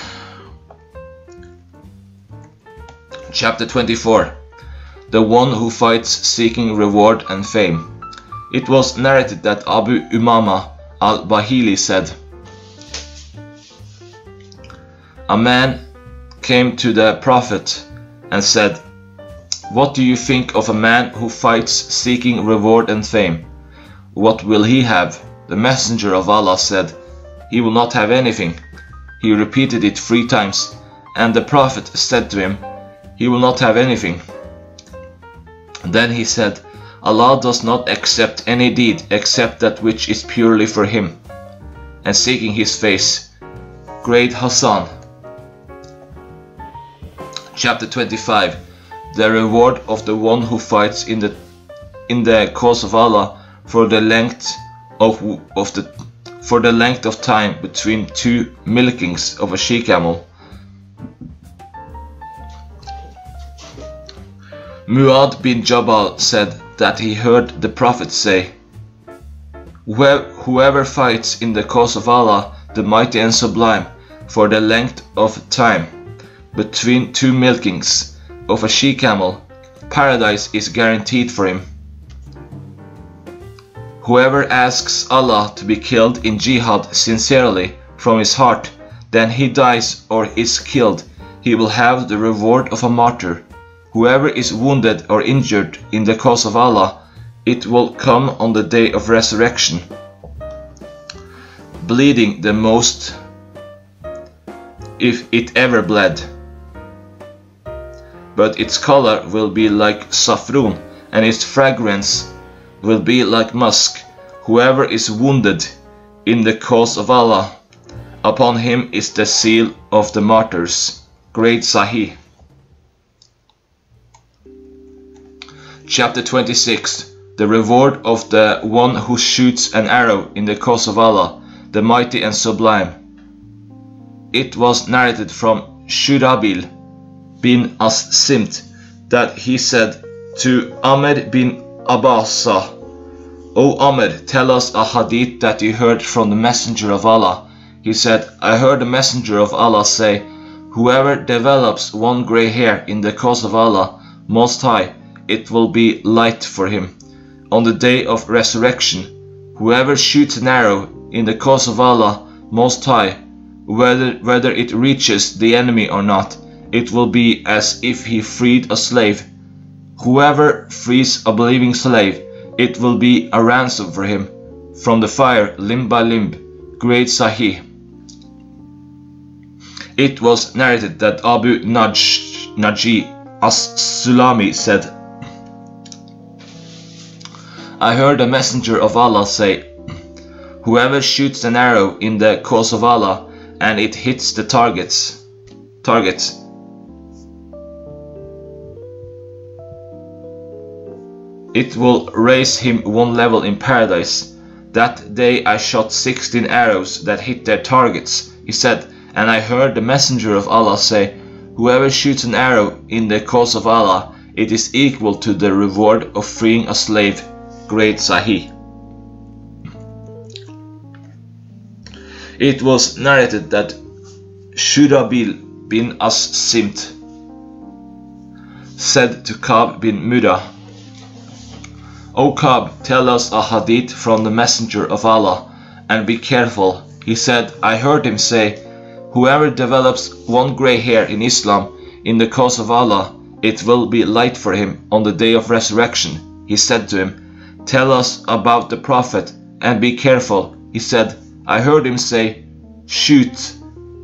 Chapter 24 The one who fights seeking reward and fame. It was narrated that Abu Umama al-Bahili said, A man came to the Prophet and said, What do you think of a man who fights seeking reward and fame? What will he have? The Messenger of Allah said, He will not have anything. He repeated it three times, and the Prophet said to him, he will not have anything. Then he said, Allah does not accept any deed except that which is purely for him, and seeking his face. Great Hassan. Chapter 25 The reward of the one who fights in the in the cause of Allah for the length of, of the for the length of time between two milkings of a she camel Muad bin Jabal said that he heard the Prophet say, Whoever fights in the cause of Allah, the Mighty and Sublime, for the length of time, between two milkings of a she-camel, paradise is guaranteed for him. Whoever asks Allah to be killed in jihad sincerely from his heart, then he dies or is killed, he will have the reward of a martyr. Whoever is wounded or injured in the cause of Allah, it will come on the day of resurrection, bleeding the most if it ever bled. But its color will be like saffron, and its fragrance will be like musk. Whoever is wounded in the cause of Allah, upon him is the seal of the martyrs. Great Sahih. Chapter 26 The reward of the one who shoots an arrow in the cause of Allah, the Mighty and Sublime. It was narrated from Shurahbil bin As-Simt that he said to Amr bin Abasa, O Amr, tell us a hadith that you heard from the Messenger of Allah. He said, I heard the Messenger of Allah say, Whoever develops one grey hair in the cause of Allah, Most High, it will be light for him. On the day of resurrection, whoever shoots an arrow in the cause of Allah Most High, whether, whether it reaches the enemy or not, it will be as if he freed a slave. Whoever frees a believing slave, it will be a ransom for him, from the fire limb by limb. Great Sahih. It was narrated that Abu Naj, Naji as-Sulami said, I heard a messenger of Allah say, Whoever shoots an arrow in the cause of Allah and it hits the targets, targets, it will raise him one level in paradise. That day I shot 16 arrows that hit their targets, he said, and I heard the messenger of Allah say, Whoever shoots an arrow in the cause of Allah, it is equal to the reward of freeing a slave. Great Sahih. It was narrated that Shurahbil bin As-Simt said to Kab bin Murrah, O Kab, tell us a hadith from the Messenger of Allah, and be careful. He said, I heard him say, Whoever develops one grey hair in Islam in the cause of Allah, it will be light for him on the day of resurrection. He said to him, Tell us about the Prophet, and be careful. He said, I heard him say, Shoot,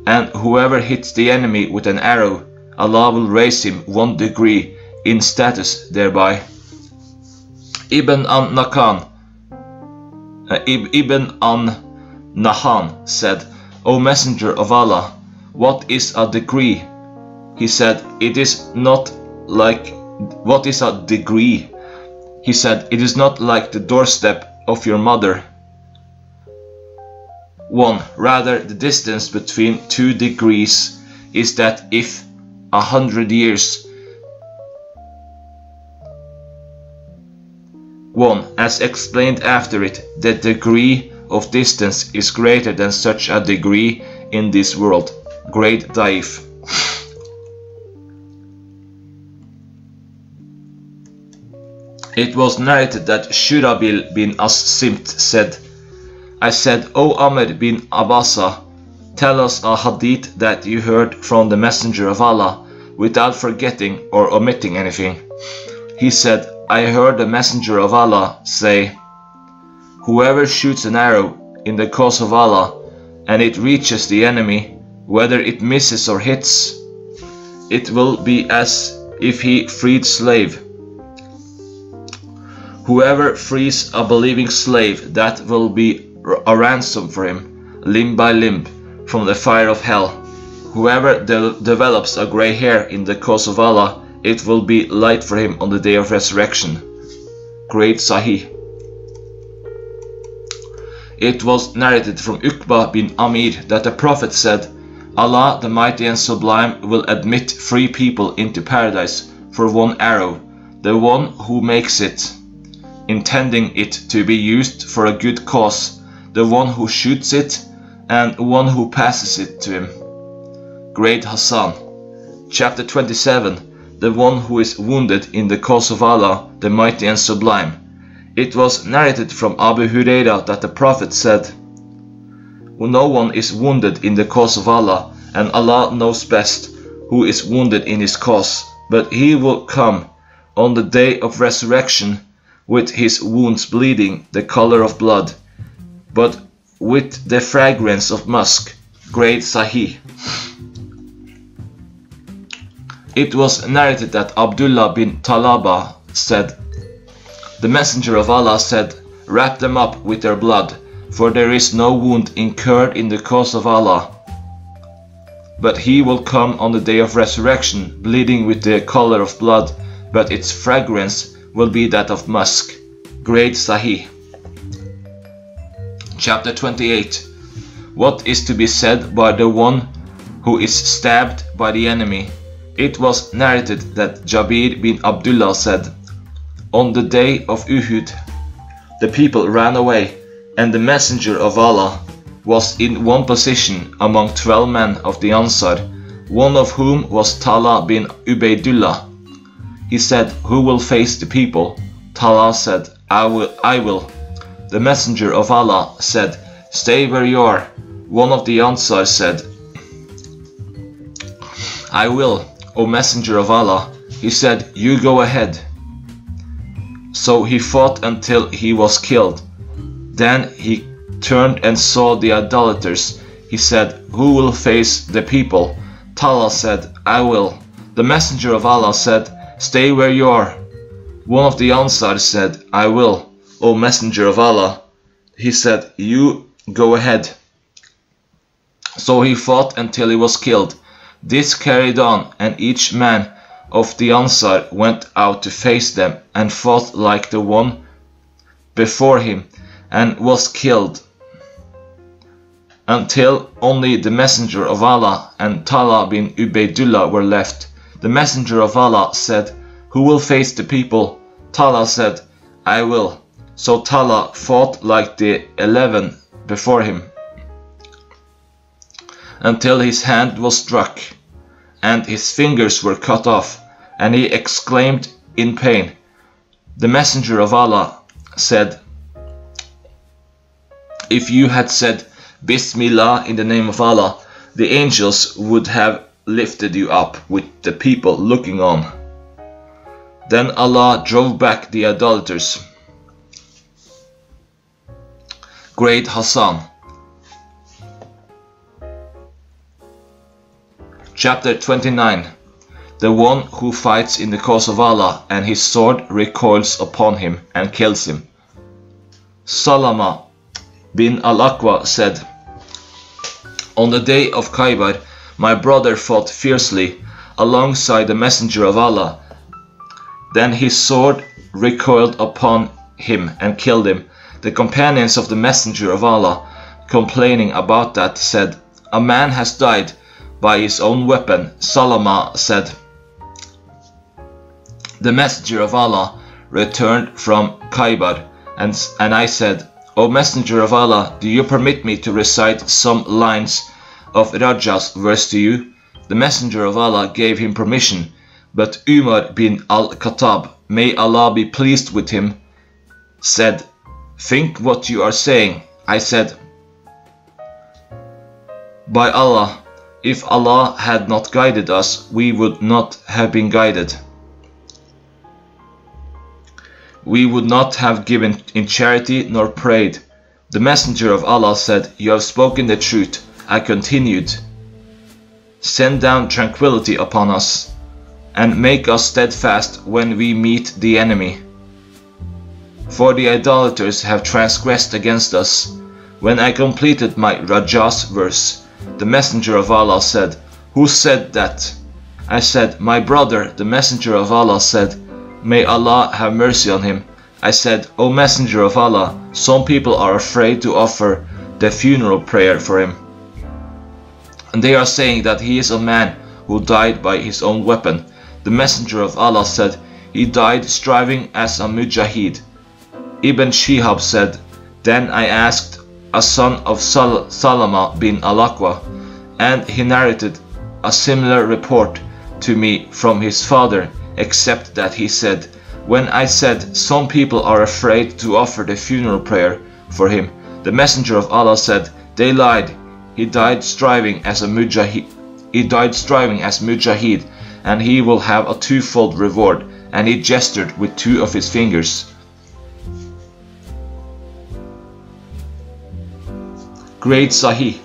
and whoever hits the enemy with an arrow, Allah will raise him one degree in status thereby. Ibn an Nakan, uh, Ibn an Nahan said, O Messenger of Allah, what is a degree? He said, It is not like what is a degree? He said, It is not like the doorstep of your mother. 1. Rather, the distance between two degrees is that if a hundred years 1. As explained after it, the degree of distance is greater than such a degree in this world. Great Daif. It was narrated that Shurahbil bin As-Simt said, I said, O Amr bin Abasa, tell us a hadith that you heard from the Messenger of Allah without forgetting or omitting anything. He said, I heard the Messenger of Allah say, Whoever shoots an arrow in the cause of Allah and it reaches the enemy, whether it misses or hits, it will be as if he freed slave. Whoever frees a believing slave, that will be a ransom for him, limb by limb, from the fire of hell. Whoever de develops a grey hair in the cause of Allah, it will be light for him on the day of resurrection. Great Sahih. It was narrated from Uqba bin Amir that the Prophet said, Allah the Mighty and Sublime will admit three people into paradise for one arrow, the one who makes it, intending it to be used for a good cause, the one who shoots it, and one who passes it to him. Great Hassan. Chapter 27 The one who is wounded in the cause of Allah, the Mighty and Sublime. It was narrated from Abu Huraira that the Prophet said, No one is wounded in the cause of Allah, and Allah knows best who is wounded in his cause, but he will come on the day of resurrection with his wounds bleeding the color of blood, but with the fragrance of musk. Great Sahih. It was narrated that Abdullah bin Talaba said, The Messenger of Allah said, Wrap them up with their blood, for there is no wound incurred in the cause of Allah. But he will come on the day of resurrection, bleeding with the color of blood, but its fragrance will be that of musk. Great Sahih. Chapter 28 What is to be said by the one who is stabbed by the enemy? It was narrated that Jabir bin Abdullah said, On the day of Uhud, the people ran away, and the Messenger of Allah was in one position among twelve men of the Ansar, one of whom was Talha bin Ubaidullah. He said, Who will face the people? Talha said, I will. I will. The Messenger of Allah said, Stay where you are. One of the Ansar said, I will, O Messenger of Allah. He said, You go ahead. So he fought until he was killed. Then he turned and saw the idolaters. He said, Who will face the people? Talha said, I will. The Messenger of Allah said, Stay where you are. One of the Ansar said, I will. O Messenger of Allah. He said, You go ahead. So he fought until he was killed. This carried on, and each man of the Ansar went out to face them, and fought like the one before him, and was killed, until only the Messenger of Allah and Talha bin Ubaidullah were left. The Messenger of Allah said, Who will face the people? Talha said, I will. So Talha fought like the eleven before him, until his hand was struck, and his fingers were cut off, and he exclaimed in pain. The Messenger of Allah said, If you had said Bismillah in the name of Allah, the angels would have lifted you up with the people looking on. Then Allah drove back the idolaters. Great Hassan. Chapter 29 The one who fights in the cause of Allah and his sword recoils upon him and kills him. Salama bin al-Aqwa said, On the day of Khaybar, my brother fought fiercely alongside the messenger of Allah. Then his sword recoiled upon him and killed him. The companions of the messenger of Allah, complaining about that, said, A man has died by his own weapon. Salama said, The messenger of Allah returned from Khaybar, and, and I said, O messenger of Allah, do you permit me to recite some lines of Rajaz verse to you? The messenger of Allah gave him permission, but Umar bin al-Khattab, may Allah be pleased with him, said, Think what you are saying. I said, By Allah, if Allah had not guided us, we would not have been guided. We would not have given in charity nor prayed. The messenger of Allah said, You have spoken the truth. I continued, Send down tranquility upon us, and make us steadfast when we meet the enemy. For the idolaters have transgressed against us. When I completed my Rajaz verse, the messenger of Allah said, Who said that? I said, My brother, the messenger of Allah said, May Allah have mercy on him. I said, O messenger of Allah, some people are afraid to offer the funeral prayer for him. And they are saying that he is a man who died by his own weapon. The messenger of Allah said, He died striving as a mujahid. Ibn Shihab said, Then I asked a son of Sal Salama bin al-Aqwa, and he narrated a similar report to me from his father, except that he said, When I said some people are afraid to offer the funeral prayer for him, the messenger of Allah said, They lied. He died striving as a mujahid. He died striving as mujahid, and he will have a twofold reward. And he gestured with two of his fingers. Great Sahih.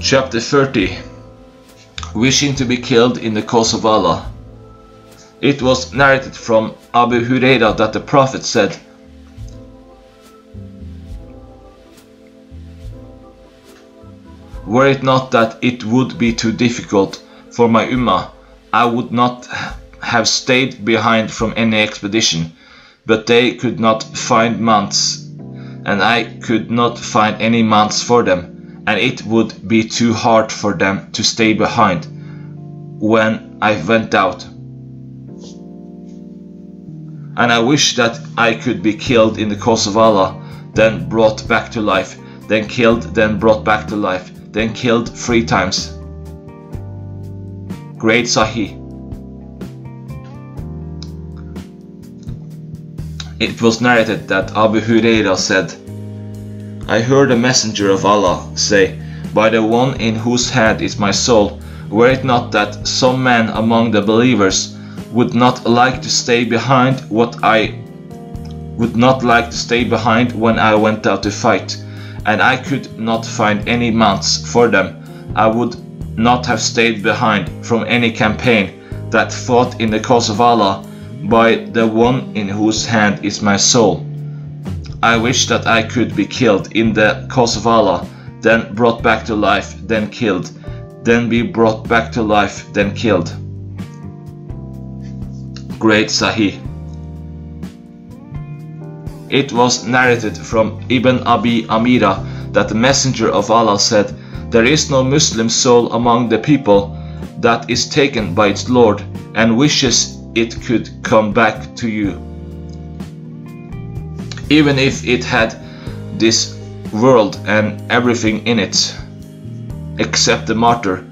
Chapter 30 Wishing to be killed in the cause of Allah. It was narrated from Abu Huraira that the Prophet said, Were it not that it would be too difficult for my Ummah, I would not have stayed behind from any expedition, but they could not find months, and I could not find any months for them and it would be too hard for them to stay behind when I went out. And I wish that I could be killed in the cause of Allah, then brought back to life, then killed, then brought back to life, then killed three times. Great Sahih. It was narrated that Abu Huraira said, I heard a messenger of Allah say, By the one in whose hand is my soul, were it not that some man among the believers would not like to stay behind what I would not like to stay behind when I went out to fight, and I could not find any mounts for them. I would not have stayed behind from any campaign that fought in the cause of Allah by the one in whose hand is my soul. I wish that I could be killed in the cause of Allah, then brought back to life, then killed, then be brought back to life, then killed. Great Sahih. It was narrated from Ibn Abi Amira that the Messenger of Allah said, There is no Muslim soul among the people that is taken by its Lord and wishes it could come back to you. Even if it had this world and everything in it, except the martyr,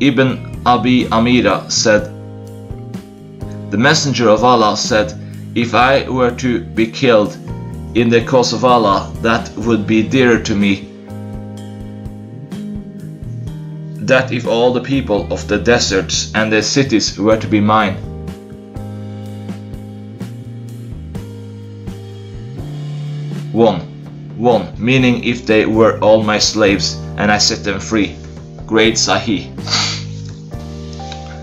Ibn Abi Amira said, The Messenger of Allah said, If I were to be killed in the cause of Allah, that would be dearer to me that if all the people of the deserts and the cities were to be mine. One, one, meaning if they were all my slaves and I set them free. Great Sahih.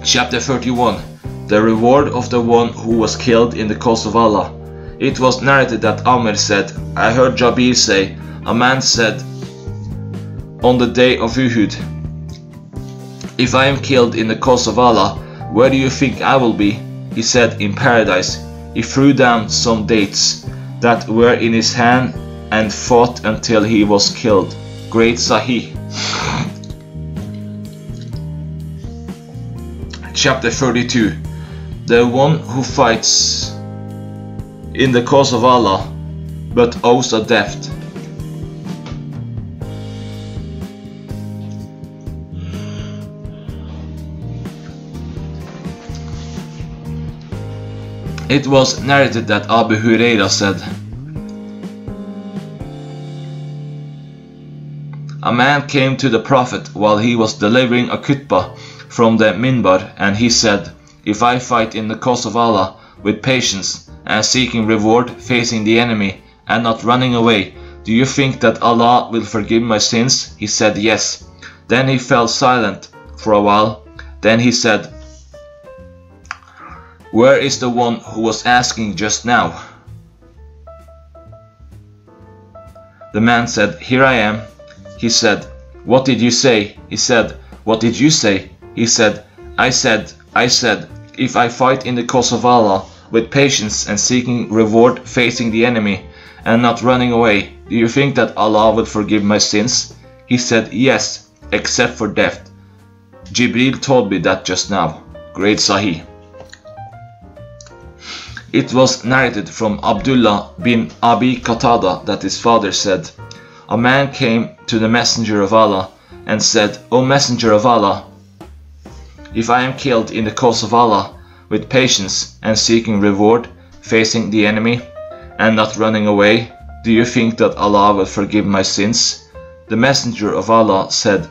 Chapter 31 The reward of the one who was killed in the cause of Allah. It was narrated that Amr said, I heard Jabir say, a man said on the day of Uhud, If I am killed in the cause of Allah, where do you think I will be? He said, In paradise. He threw down some dates that were in his hand and fought until he was killed. Great Sahih. Chapter 32 The one who fights in the cause of Allah but owes a debt. It was narrated that Abu Huraira said, A man came to the Prophet while he was delivering a khutbah from the minbar and he said, If I fight in the cause of Allah with patience and seeking reward facing the enemy and not running away, do you think that Allah will forgive my sins? He said yes. Then he fell silent for a while. Then he said, Where is the one who was asking just now? The man said, Here I am. He said, What did you say? He said, What did you say? He said, I said, I said, if I fight in the cause of Allah with patience and seeking reward facing the enemy and not running away, do you think that Allah will forgive my sins? He said, Yes, except for death. Jibril told me that just now. Great Sahih. It was narrated from Abdullah bin Abi Qatada that his father said, A man came to the Messenger of Allah and said, O Messenger of Allah, if I am killed in the cause of Allah with patience and seeking reward, facing the enemy and not running away, do you think that Allah will forgive my sins? The Messenger of Allah said,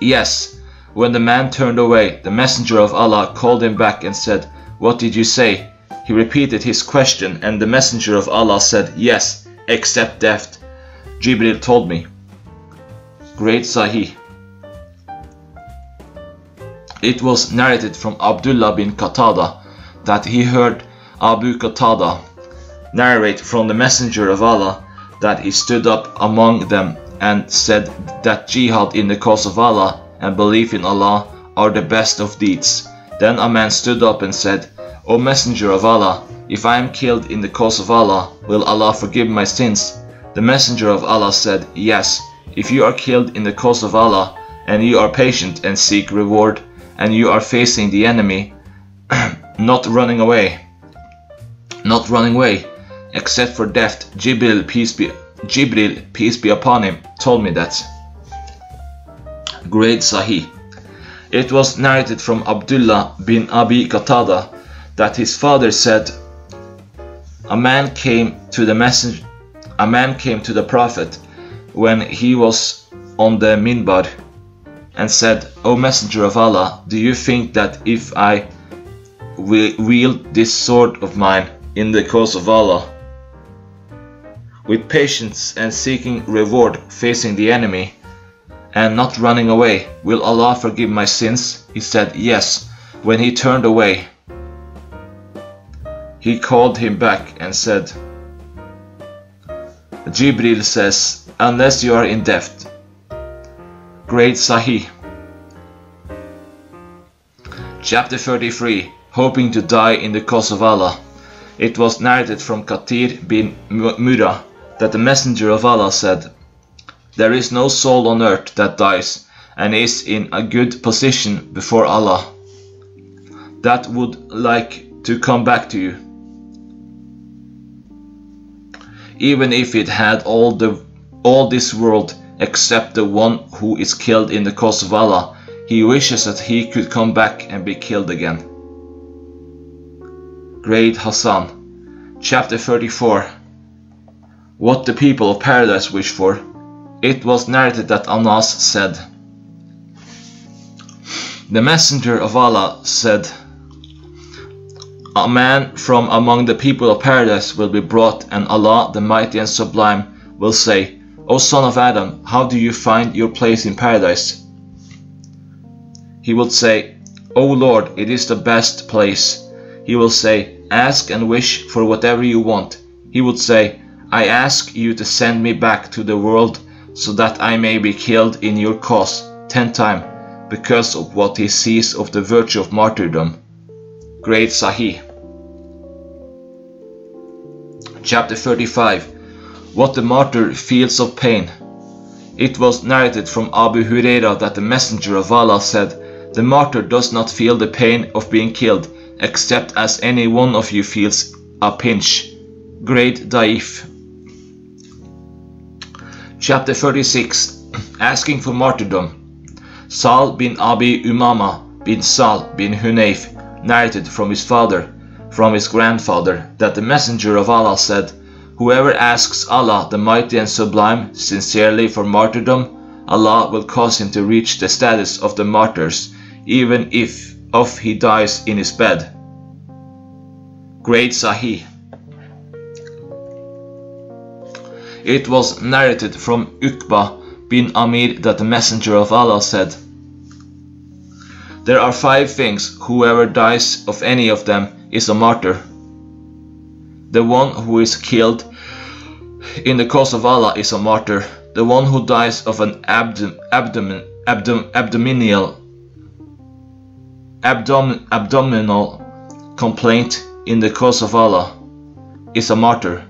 Yes. When the man turned away, the Messenger of Allah called him back and said, What did you say? He repeated his question and the Messenger of Allah said, Yes, except death. Jibril told me. Great Sahih. It was narrated from Abdullah bin Qatada that he heard Abu Qatada narrate from the Messenger of Allah that he stood up among them and said that jihad in the cause of Allah and belief in Allah are the best of deeds. Then a man stood up and said, O Messenger of Allah, if I am killed in the cause of Allah, will Allah forgive my sins? The Messenger of Allah said, Yes, if you are killed in the cause of Allah, and you are patient and seek reward, and you are facing the enemy, not running away, not running away, except for death, Jibril, peace be, Jibril, peace be upon him, told me that. Great Sahih. It was narrated from Abdullah bin Abi Qatada that his father said, A man came to the messenger, a man came to the Prophet when he was on the minbar and said, O Messenger of Allah, do you think that if I wield this sword of mine in the cause of Allah. With patience and seeking reward facing the enemy and not running away, will Allah forgive my sins? He said yes when he turned away. He called him back and said, Jibril says, unless you are in debt. Great Sahih. Chapter 33 Hoping to die in the cause of Allah. It was narrated from Kathir bin Murrah that the Messenger of Allah said, There is no soul on earth that dies and is in a good position before Allah that would like to come back to you. Even if it had all the all this world except the one who is killed in the cause of Allah, he wishes that he could come back and be killed again. Great Hassan, chapter 34 what the people of paradise wish for. It was narrated that Anas said, The messenger of Allah said, A man from among the people of paradise will be brought, and Allah, the mighty and sublime, will say, O son of Adam, how do you find your place in paradise? He will say, O Lord, it is the best place. He will say, Ask and wish for whatever you want. He would say, I ask you to send me back to the world so that I may be killed in your cause ten times because of what he sees of the virtue of martyrdom. Great Sahih. Chapter 35 What the martyr feels of pain. It was narrated from Abu Huraira that the Messenger of Allah said, The martyr does not feel the pain of being killed, except as any one of you feels a pinch. Great Daif. Chapter 36 Asking for Martyrdom Sahl bin Abi Umama bin Sahl bin Hunayf narrated from his father, from his grandfather, that the Messenger of Allah said, Whoever asks Allah the Mighty and Sublime sincerely for martyrdom, Allah will cause him to reach the status of the martyrs, even if of he dies in his bed. Great Sahih It was narrated from Uqba bin Amir that the Messenger of Allah said, There are five things, whoever dies of any of them is a martyr. The one who is killed in the cause of Allah is a martyr. The one who dies of an abdom, abdomen, abdom, abdominal abdom, abdominal complaint in the cause of Allah is a martyr.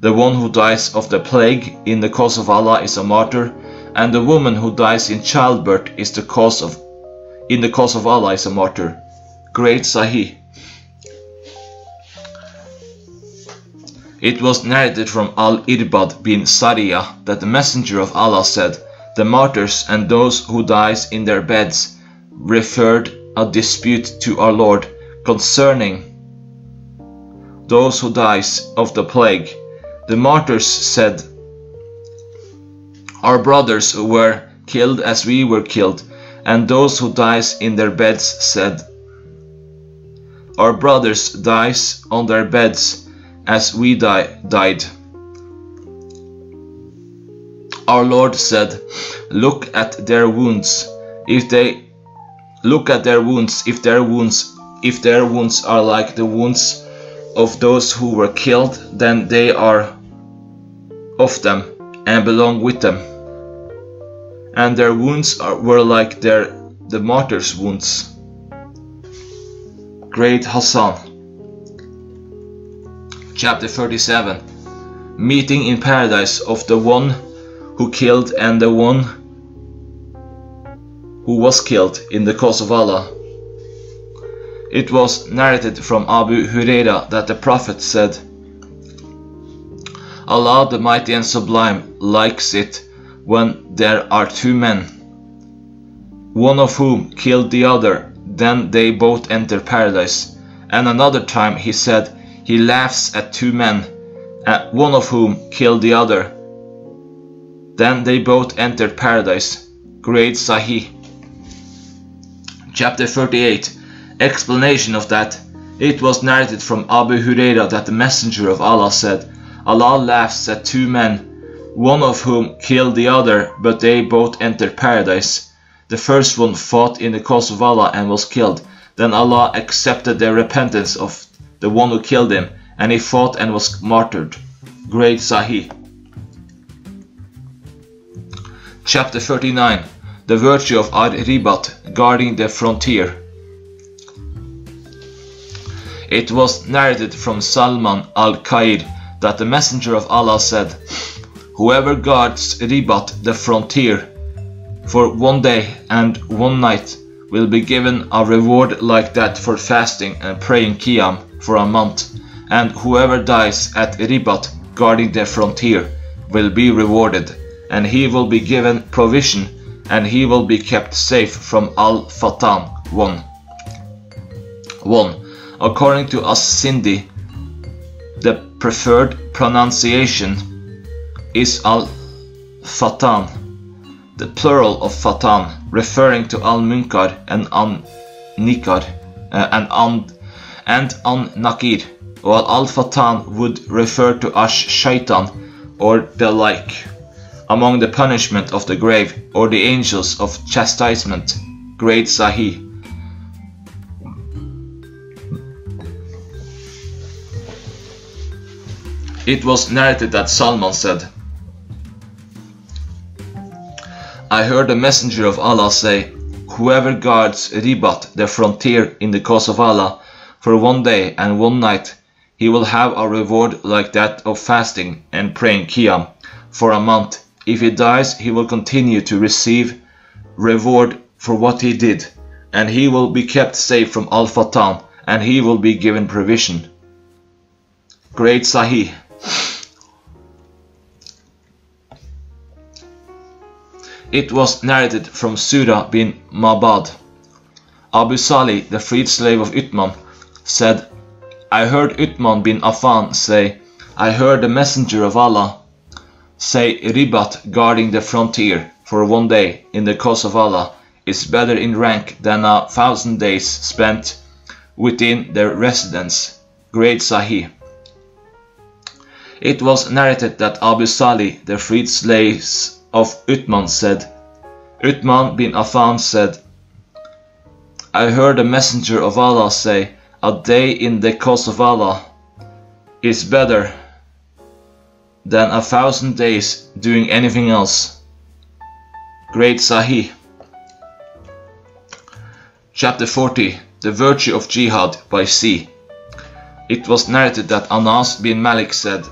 The one who dies of the plague in the cause of Allah is a martyr, and the woman who dies in childbirth is the cause of in the cause of Allah is a martyr. Great Sahih. It was narrated from Al-Irbad bin Sariya that the Messenger of Allah said, The martyrs and those who dies in their beds referred a dispute to our Lord concerning those who dies of the plague. The martyrs said, Our brothers were killed as we were killed, and those who dies in their beds said, Our brothers dies on their beds as we die, died. Our Lord said, Look at their wounds. If they look at their wounds, if their wounds, if their wounds are like the wounds of those who were killed, then they are of them and belong with them. And their wounds are, were like their the martyrs' wounds. Great Hassan. Chapter 37 Meeting in paradise of the one who killed and the one who was killed in the cause of Allah. It was narrated from Abu Huraira that the Prophet said, Allah the Mighty and Sublime likes it when there are two men, one of whom killed the other, then they both enter paradise. And another time he said, He laughs at two men, one of whom killed the other. Then they both entered paradise. Great Sahih. Chapter 38 Explanation of that It was narrated from Abu Huraira that the Messenger of Allah said, Allah laughs at two men, one of whom killed the other, but they both entered paradise. The first one fought in the cause of Allah and was killed. Then Allah accepted their repentance of the one who killed him, and he fought and was martyred. Great Sahih. Chapter 39 The virtue of Ar-Ribat, guarding the frontier. It was narrated from Salman al-Qaid that the Messenger of Allah said, Whoever guards Ribat, the frontier, for one day and one night will be given a reward like that for fasting and praying Qiyam for a month, and whoever dies at Ribat guarding the frontier will be rewarded, and he will be given provision, and he will be kept safe from Al-Fatan 1. 1. According to As-Sindi, the preferred pronunciation is Al-Fatan, the plural of Fatan, referring to Al-Munkar and An-Nikar uh, and An and An-Nakir, while Al-Fatan would refer to Ash-Shaitan or the like. Among the punishment of the grave or the angels of chastisement, Great Sahih. It was narrated that Salman said, I heard the messenger of Allah say, Whoever guards Ribat, the frontier in the cause of Allah, for one day and one night, he will have a reward like that of fasting and praying Qiyam for a month. If he dies, he will continue to receive reward for what he did, and he will be kept safe from Al-Fatan, and he will be given provision. Great Sahih. It was narrated from Surah bin Mabad. Abu Salih, the freed slave of Uthman, said, I heard Uthman bin Affan say, I heard the messenger of Allah say Ribat guarding the frontier for one day in the cause of Allah is better in rank than a thousand days spent within their residence. Great Sahih. It was narrated that Abu Salih, the freed slaves of Uthman, said, Uthman bin Affan said, I heard the messenger of Allah say, a day in the cause of Allah is better than a thousand days doing anything else. Great Sahih. Chapter 40 The Virtue of Jihad by Sea. It was narrated that Anas bin Malik said,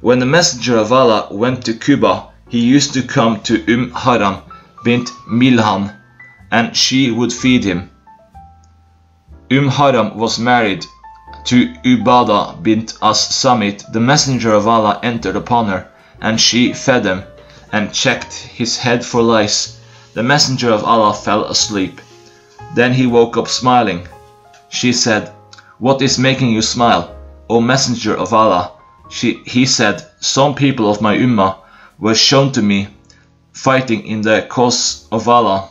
When the Messenger of Allah went to Quba, he used to come to Umm Haram bint Milhan, and she would feed him. Umm Haram was married to Ubada bint As-Samit. The Messenger of Allah entered upon her, and she fed him, and checked his head for lice. The Messenger of Allah fell asleep. Then he woke up smiling. She said, What is making you smile, O Messenger of Allah? She, he said, Some people of my Ummah were shown to me fighting in the cause of Allah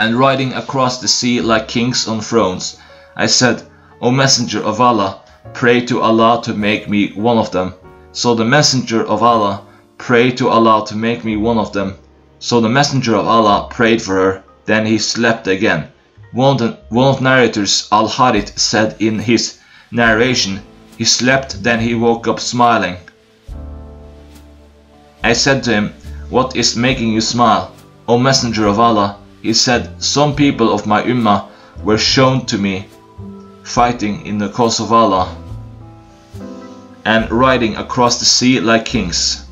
and riding across the sea like kings on thrones. I said, O Messenger of Allah, pray to Allah to make me one of them. So the Messenger of Allah prayed to Allah to make me one of them. So the Messenger of Allah prayed for her, then he slept again. One of, the, one of narrators, Al-Harith, said in his narration, he slept, then he woke up smiling. I said to him, What is making you smile, O Messenger of Allah? He said, Some people of my Ummah were shown to me fighting in the cause of Allah and riding across the sea like kings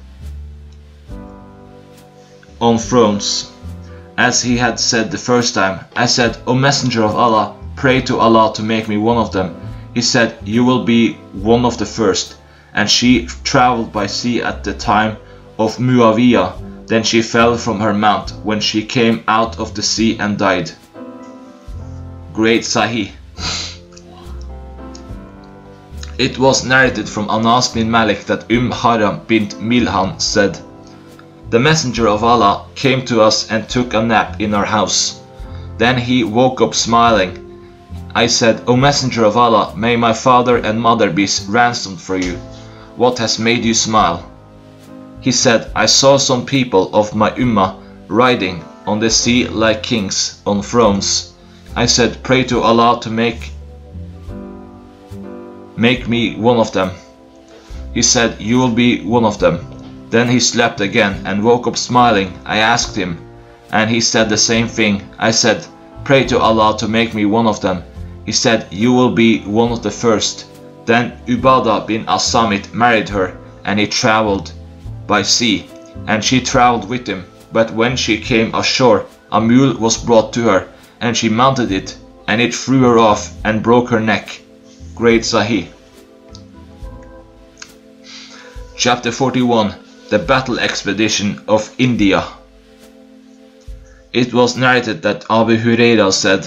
on thrones. As he had said the first time, I said, O Messenger of Allah, pray to Allah to make me one of them. He said, You will be one of the first. And she traveled by sea at the time of Muawiyah. Then she fell from her mount when she came out of the sea and died. Great Sahih. It was narrated from Anas bin Malik that Umm Haram bint Milhan said, The Messenger of Allah came to us and took a nap in our house. Then he woke up smiling. I said, O Messenger of Allah, may my father and mother be ransomed for you. What has made you smile? He said, I saw some people of my Ummah riding on the sea like kings on thrones. I said, pray to Allah to make make me one of them. He said, you will be one of them. Then he slept again and woke up smiling. I asked him, and he said the same thing. I said, pray to Allah to make me one of them. He said, you will be one of the first. Then Ubadah bin As-Samit married her, and he traveled by sea, and she traveled with him. But when she came ashore, a mule was brought to her, and she mounted it, and it threw her off and broke her neck. Great Sahih. Chapter 41 The Battle Expedition of India. It was narrated that Abu Huraira said,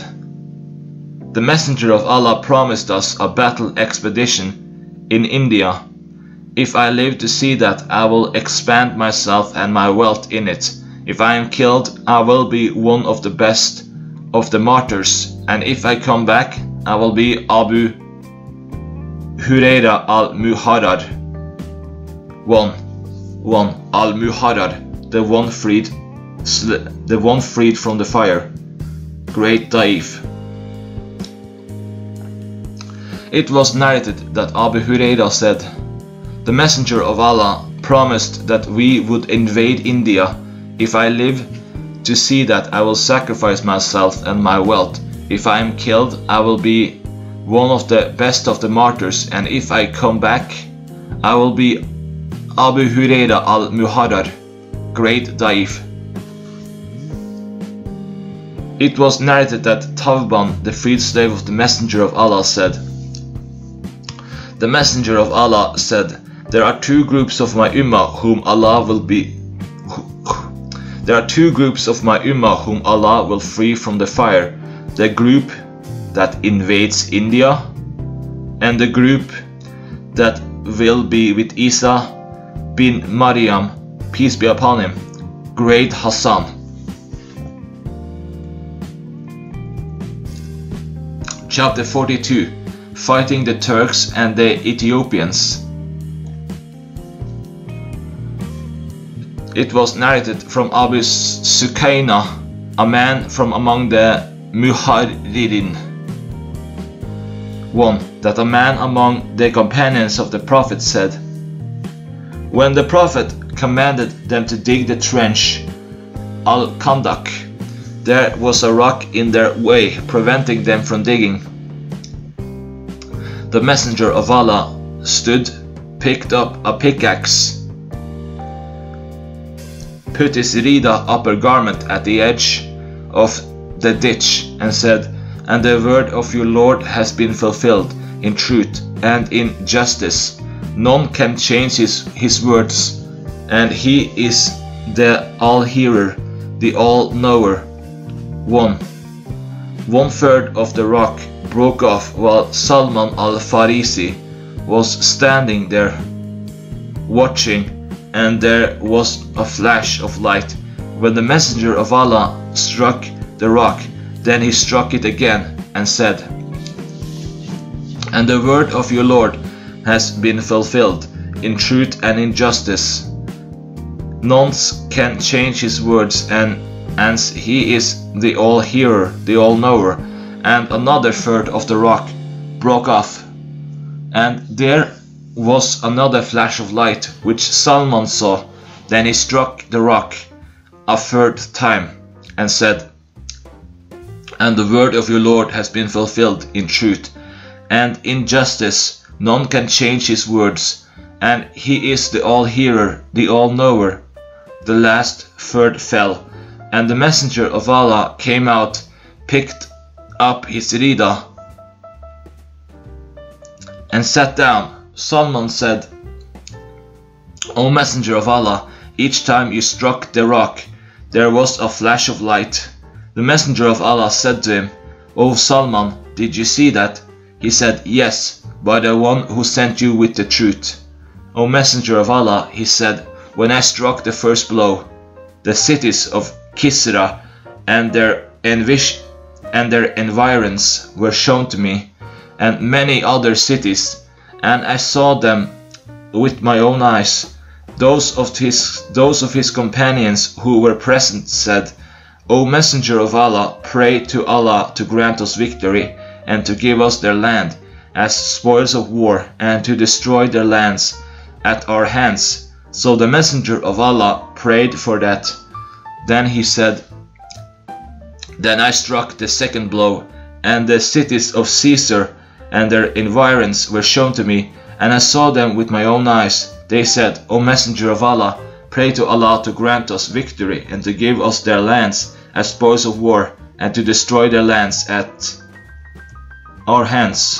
The Messenger of Allah promised us a battle expedition in India. If I live to see that, I will expand myself and my wealth in it. If I am killed, I will be one of the best of the martyrs, and if I come back, I will be Abu Huraira al-Muharrar. 1. 1. Al-Muharrar, the one freed the one freed from the fire. Great Daif. It was narrated that Abu Huraira said, The Messenger of Allah promised that we would invade India. If I live to see that, I will sacrifice myself and my wealth. If I am killed, I will be one of the best of the martyrs, and if I come back, I will be Abu Huraira al-Muharrar, great Daif. It was narrated that Thawban, the freed slave of the Messenger of Allah, said, The Messenger of Allah said, There are two groups of my Ummah whom Allah will be There are two groups of my Ummah whom Allah will free from the fire. The group that invades India and the group that will be with Isa bin Maryam, peace be upon him, great Hassan. Chapter 42 Fighting the Turks and the Ethiopians. It was narrated from Abu Sukaina, a man from among the Muhajirin. 1. That a man among the companions of the Prophet said, when the Prophet commanded them to dig the trench Al-Khandaq, there was a rock in their way preventing them from digging. The Messenger of Allah stood, picked up a pickaxe, put his rida upper garment at the edge of the ditch and said, And the word of your Lord has been fulfilled in truth and in justice None can change his, his words, and he is the all-hearer, the all-knower. 1. One third of the rock broke off while Salman al-Farisi was standing there watching and there was a flash of light when the messenger of Allah struck the rock then he struck it again and said and the word of your Lord has been fulfilled in truth and in justice. None can change his words and as he is the all-hearer, the all-knower, and another third of the rock broke off. And there was another flash of light which Salman saw. Then he struck the rock a third time and said, And the word of your Lord has been fulfilled in truth and in justice None can change his words, and he is the all-hearer, the all-knower. The last third fell, and the messenger of Allah came out, picked up his rida, and sat down. Salman said, O messenger of Allah, each time you struck the rock, there was a flash of light. The messenger of Allah said to him, O Salman, did you see that? He said, Yes by the one who sent you with the truth. O Messenger of Allah, he said, when I struck the first blow, the cities of Kisra and their envish and their environs were shown to me, and many other cities, and I saw them with my own eyes. Those of his those of his companions who were present said, O messenger of Allah, pray to Allah to grant us victory and to give us their land as spoils of war and to destroy their lands at our hands. So the messenger of Allah prayed for that. Then he said, Then I struck the second blow, and the cities of Caesar and their environs were shown to me, and I saw them with my own eyes. They said, O Messenger of Allah, pray to Allah to grant us victory and to give us their lands as spoils of war and to destroy their lands at our hands.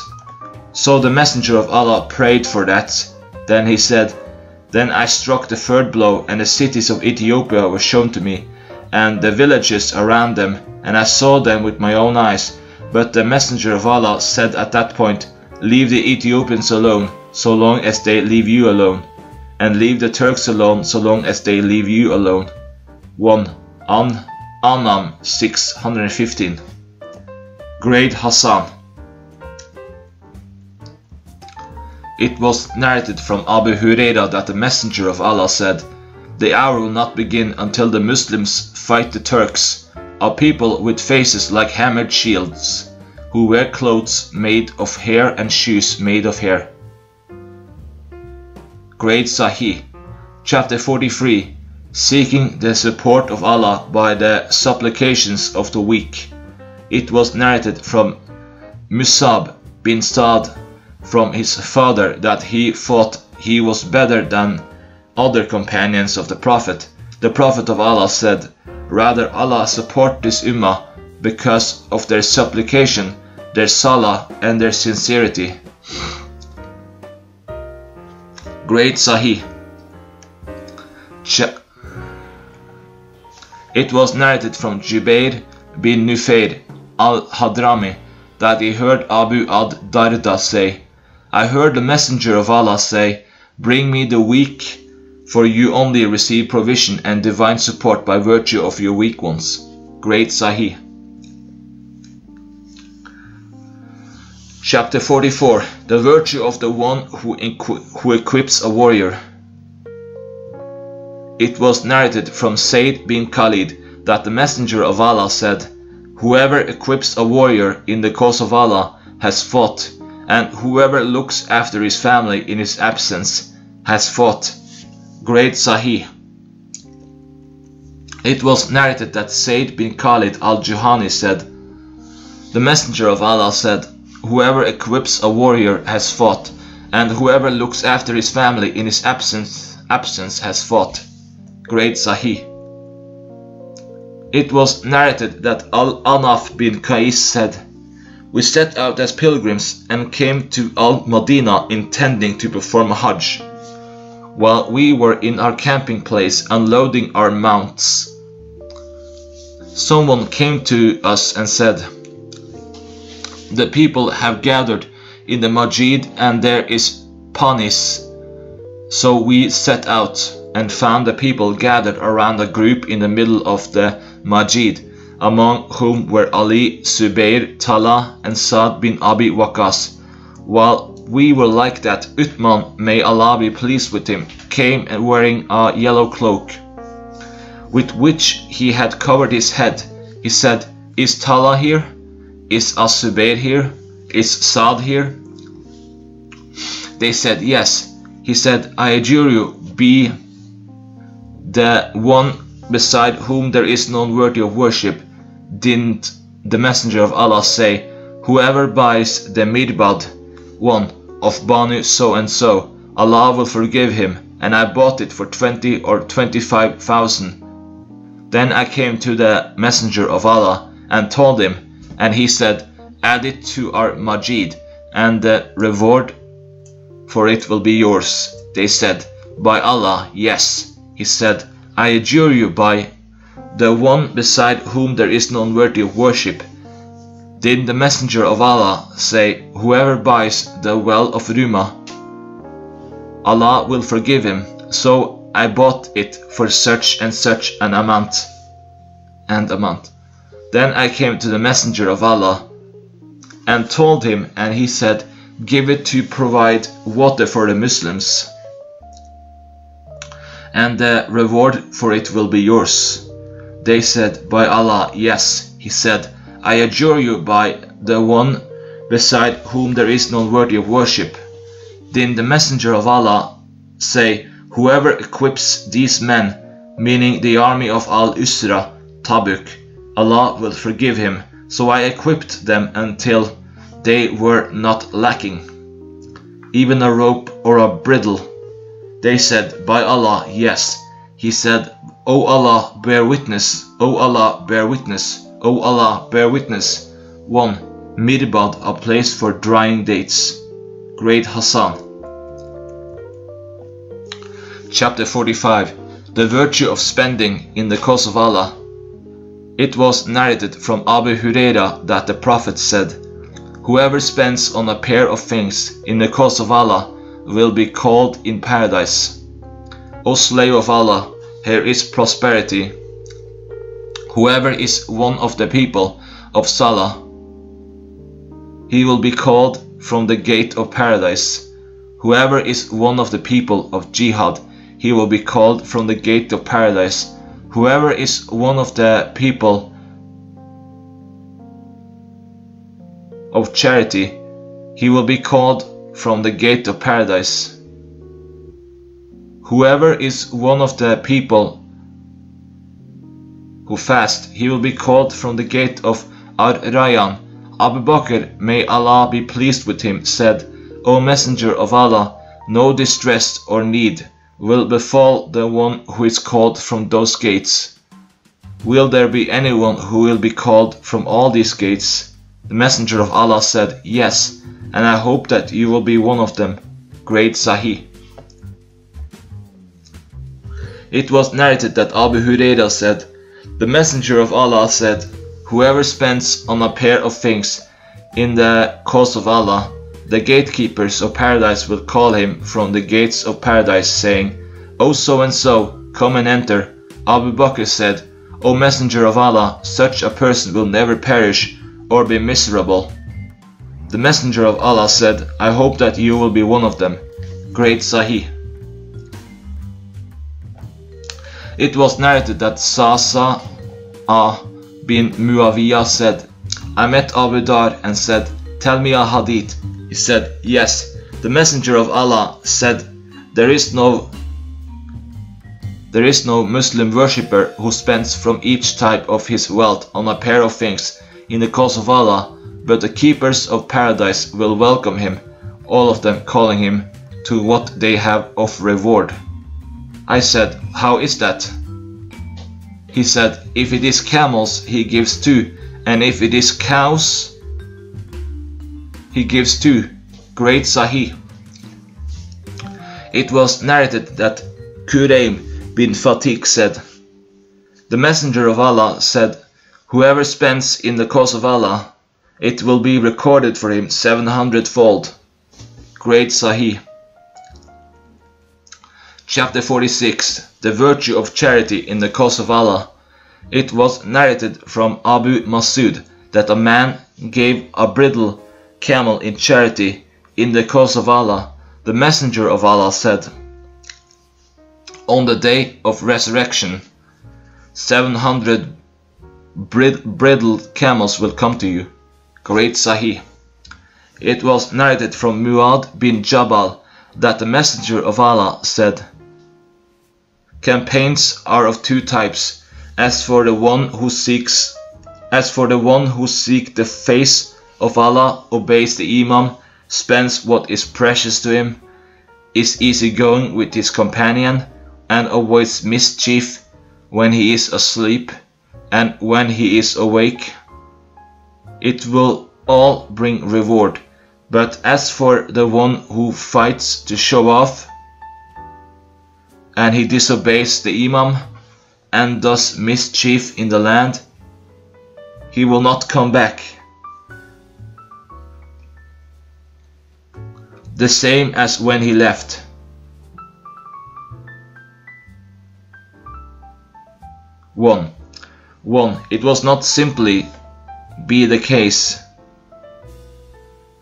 So the Messenger of Allah prayed for that. Then he said, Then I struck the third blow and the cities of Ethiopia were shown to me and the villages around them and I saw them with my own eyes. But the Messenger of Allah said at that point, Leave the Ethiopians alone so long as they leave you alone and leave the Turks alone so long as they leave you alone. 1. An Anam 615 Great Hassan It was narrated from Abu Huraira that the Messenger of Allah said, The hour will not begin until the Muslims fight the Turks, a people with faces like hammered shields, who wear clothes made of hair and shoes made of hair. Great Sahih, chapter 43, seeking the support of Allah by the supplications of the weak. It was narrated from Musab bin Sa'd from his father that he thought he was better than other companions of the Prophet. The Prophet of Allah said, Rather Allah support this Ummah because of their supplication, their salah and their sincerity. Great Sahih. It was narrated from Jubair bin Nufair al-Hadrami that he heard Abu ad Darda say, I heard the messenger of Allah say, Bring me the weak, for you only receive provision and divine support by virtue of your weak ones. Great Sahih. Chapter 44 The virtue of the one who, who equips a warrior. It was narrated from Zaid bin Khalid that the Messenger of Allah said, Whoever equips a warrior in the cause of Allah has fought, and whoever looks after his family in his absence has fought. Great Sahih. It was narrated that Zaid bin Khalid al-Juhani said, The Messenger of Allah said, Whoever equips a warrior has fought, and whoever looks after his family in his absence, absence has fought. Great Sahih. It was narrated that Al-Ahnaf bin Qais said, We set out as pilgrims and came to Al-Madinah intending to perform a Hajj. While we were in our camping place unloading our mounts, someone came to us and said, the people have gathered in the Masjid and there is panis. So we set out and found the people gathered around a group in the middle of the Masjid, among whom were Ali, Zubair, Talha and Saad bin Abi Waqas. While we were like that, Uthman, may Allah be pleased with him, came wearing a yellow cloak, with which he had covered his head. He said, Is Talha here? Is Az-Zubair here? Is Saad here? They said, Yes. He said, I adjure you, be the one beside whom there is none worthy of worship. Didn't the Messenger of Allah say, Whoever buys the Mirbad, one of Banu so and so, Allah will forgive him, and I bought it for twenty or twenty-five thousand. Then I came to the Messenger of Allah and told him, and he said, Add it to our Masjid, and the reward for it will be yours. They said, By Allah, yes. He said, I adjure you by the one beside whom there is none worthy of worship. Did the messenger of Allah say, Whoever buys the well of Ruma, Allah will forgive him. So I bought it for such and such an amount and amount. Then I came to the messenger of Allah and told him, and he said, Give it to provide water for the Muslims, and the reward for it will be yours. They said, By Allah, yes. He said, I adjure you by the one beside whom there is none worthy of worship. Then the messenger of Allah say, Whoever equips these men, meaning the army of Al-Usra, Tabuk, Allah will forgive him. So I equipped them until they were not lacking, even a rope or a bridle. They said, By Allah, yes. He said, O Allah, bear witness, O Allah, bear witness, O Allah, bear witness. 1. Mirbad, a place for drying dates. Great Hassan. Chapter 45 The virtue of spending in the cause of Allah. It was narrated from Abu Huraira that the Prophet said, Whoever spends on a pair of things in the cause of Allah will be called in paradise. O slave of Allah, here is prosperity. Whoever is one of the people of Salah, he will be called from the gate of paradise. Whoever is one of the people of Jihad, he will be called from the gate of paradise. Whoever is one of the people of charity, he will be called from the gate of paradise. Whoever is one of the people who fast, he will be called from the gate of Ar-Rayyan. Abu Bakr, may Allah be pleased with him, said, O Messenger of Allah, no distress or need will befall the one who is called from those gates. Will there be anyone who will be called from all these gates? The Messenger of Allah said, Yes, and I hope that you will be one of them. Great Sahih. It was narrated that Abu Huraira said, The Messenger of Allah said, Whoever spends on a pair of things in the cause of Allah, the gatekeepers of paradise will call him from the gates of paradise, saying, O so and so, come and enter. Abu Bakr said, O Messenger of Allah, such a person will never perish or be miserable. The Messenger of Allah said, I hope that you will be one of them. Great Sahih. It was narrated that Sasa Ah, bin Muawiyah said, I met Abu Dharr and said, Tell me a hadith. He said, Yes. The Messenger of Allah said, There is no there is no Muslim worshipper who spends from each type of his wealth on a pair of things in the cause of Allah, but the keepers of paradise will welcome him, all of them calling him to what they have of reward. I said, How is that? He said, If it is camels, he gives two, and if it is cows, he gives two. Great Sahih. It was narrated that Khuraim bin Fatik said, The Messenger of Allah said, Whoever spends in the cause of Allah, it will be recorded for him seven hundredfold. Great Sahih. Chapter 46 The Virtue of Charity in the Cause of Allah. It was narrated from Abu Masud that a man gave a bridle camel in charity in the cause of Allah. The Messenger of Allah said, On the day of resurrection, 700 brid bridled camels will come to you. Great Sahih. It was narrated from Mu'adh bin Jabal that the Messenger of Allah said, Campaigns are of two types. As for the one who seeks as for the one who seeks the face of Allah, obeys the Imam, spends what is precious to him, is easygoing with his companion, and avoids mischief when he is asleep and when he is awake, it will all bring reward. But as for the one who fights to show off, and he disobeys the Imam, and does mischief in the land, he will not come back. The same as when he left. One. 1. It was not simply be the case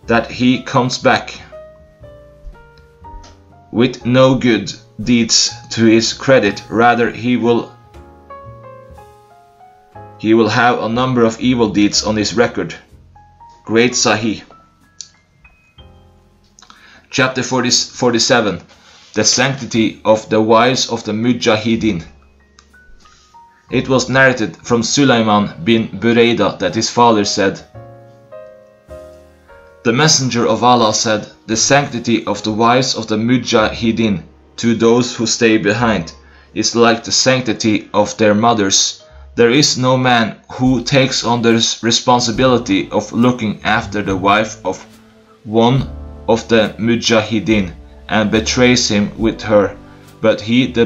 that he comes back with no good deeds to his credit, rather he will he will have a number of evil deeds on his record. Great Sahih. Chapter 40, 47 The Sanctity of the Wives of the Mujahideen. It was narrated from Sulaiman bin Buraida that his father said, The Messenger of Allah said, The sanctity of the wives of the Mujahideen to those who stay behind is like the sanctity of their mothers there is no man who takes on the responsibility of looking after the wife of one of the mujahideen and betrays him with her, but he, the,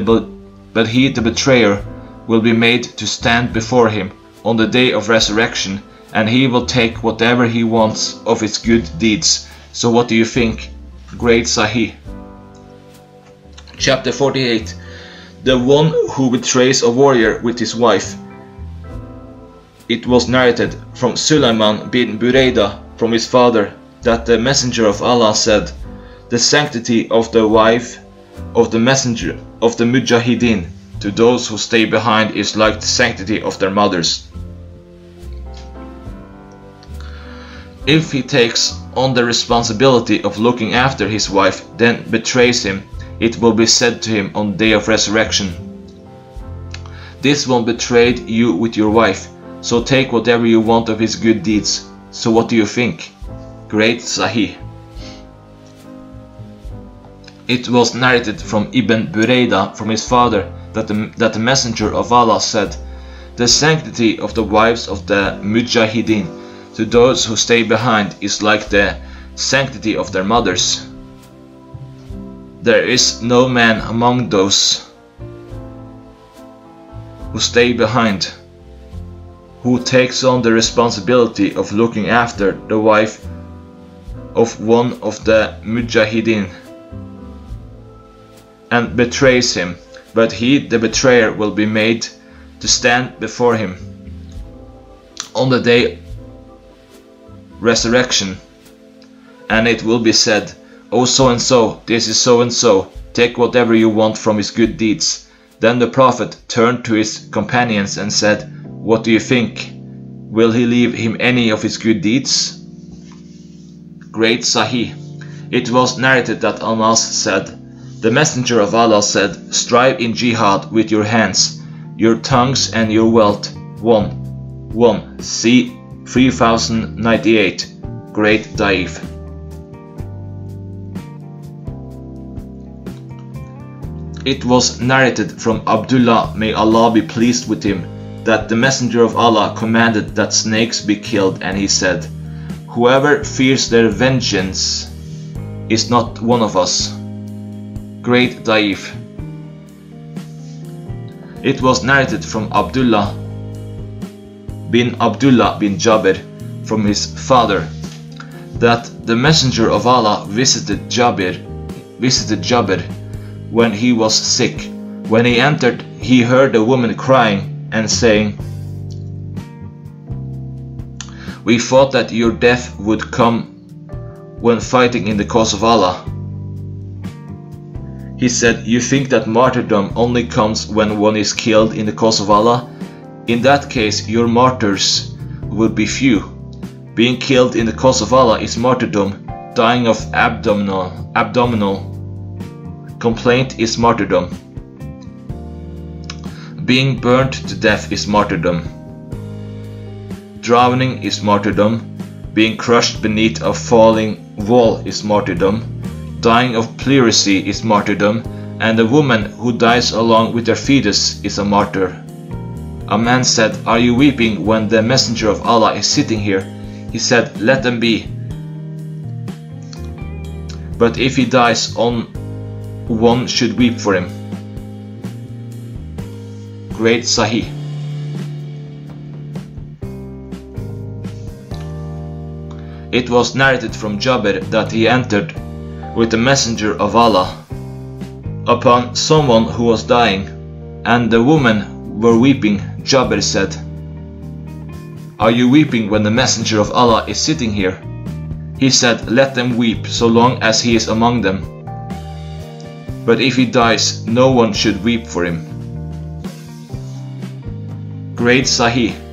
but he, the betrayer, will be made to stand before him on the day of resurrection, and he will take whatever he wants of his good deeds. So what do you think? Great Sahih. Chapter 48 The one who betrays a warrior with his wife it was narrated from Sulaiman bin Buraida from his father that the Messenger of Allah said, The sanctity of the wife of the Messenger of the Mujahideen to those who stay behind is like the sanctity of their mothers. If he takes on the responsibility of looking after his wife, then betrays him, it will be said to him on day of resurrection. This one betrayed you with your wife, so take whatever you want of his good deeds. So what do you think? Great Sahih. It was narrated from Ibn Buraida from his father that the, that the Messenger of Allah said, The sanctity of the wives of the Mujahideen to those who stay behind is like the sanctity of their mothers. There is no man among those who stay behind who takes on the responsibility of looking after the wife of one of the mujahideen and betrays him, but he, the betrayer, will be made to stand before him on the day resurrection, and it will be said, O so and so, this is so and so, take whatever you want from his good deeds. Then the Prophet turned to his companions and said, what do you think? Will he leave him any of his good deeds? Great Sahih. It was narrated that Anas said, The Messenger of Allah said, Strive in jihad with your hands, your tongues and your wealth. 1. 1. C. 3098. Great Daif. It was narrated from Abdullah, may Allah be pleased with him, that the Messenger of Allah commanded that snakes be killed and he said, Whoever fears their vengeance is not one of us. Great Daif. It was narrated from Abdullah bin Abdullah bin Jabir from his father that the Messenger of Allah visited Jabir visited Jabir when he was sick. When he entered, he heard a woman crying and saying, We thought that your death would come when fighting in the cause of Allah. He said, You think that martyrdom only comes when one is killed in the cause of Allah? In that case, your martyrs would be few. Being killed in the cause of Allah is martyrdom. Dying of abdominal, abdominal complaint is martyrdom. Being burnt to death is martyrdom. Drowning is martyrdom. Being crushed beneath a falling wall is martyrdom. Dying of pleurisy is martyrdom. And a woman who dies along with her fetus is a martyr. A man said, Are you weeping when the messenger of Allah is sitting here? He said, Let them be. But if he dies on one should weep for him great Sahih. It was narrated from Jabir that he entered with the messenger of Allah upon someone who was dying, and the women were weeping. Jabir said, Are you weeping when the messenger of Allah is sitting here? He said, Let them weep so long as he is among them. But if he dies, no one should weep for him. Great Sahih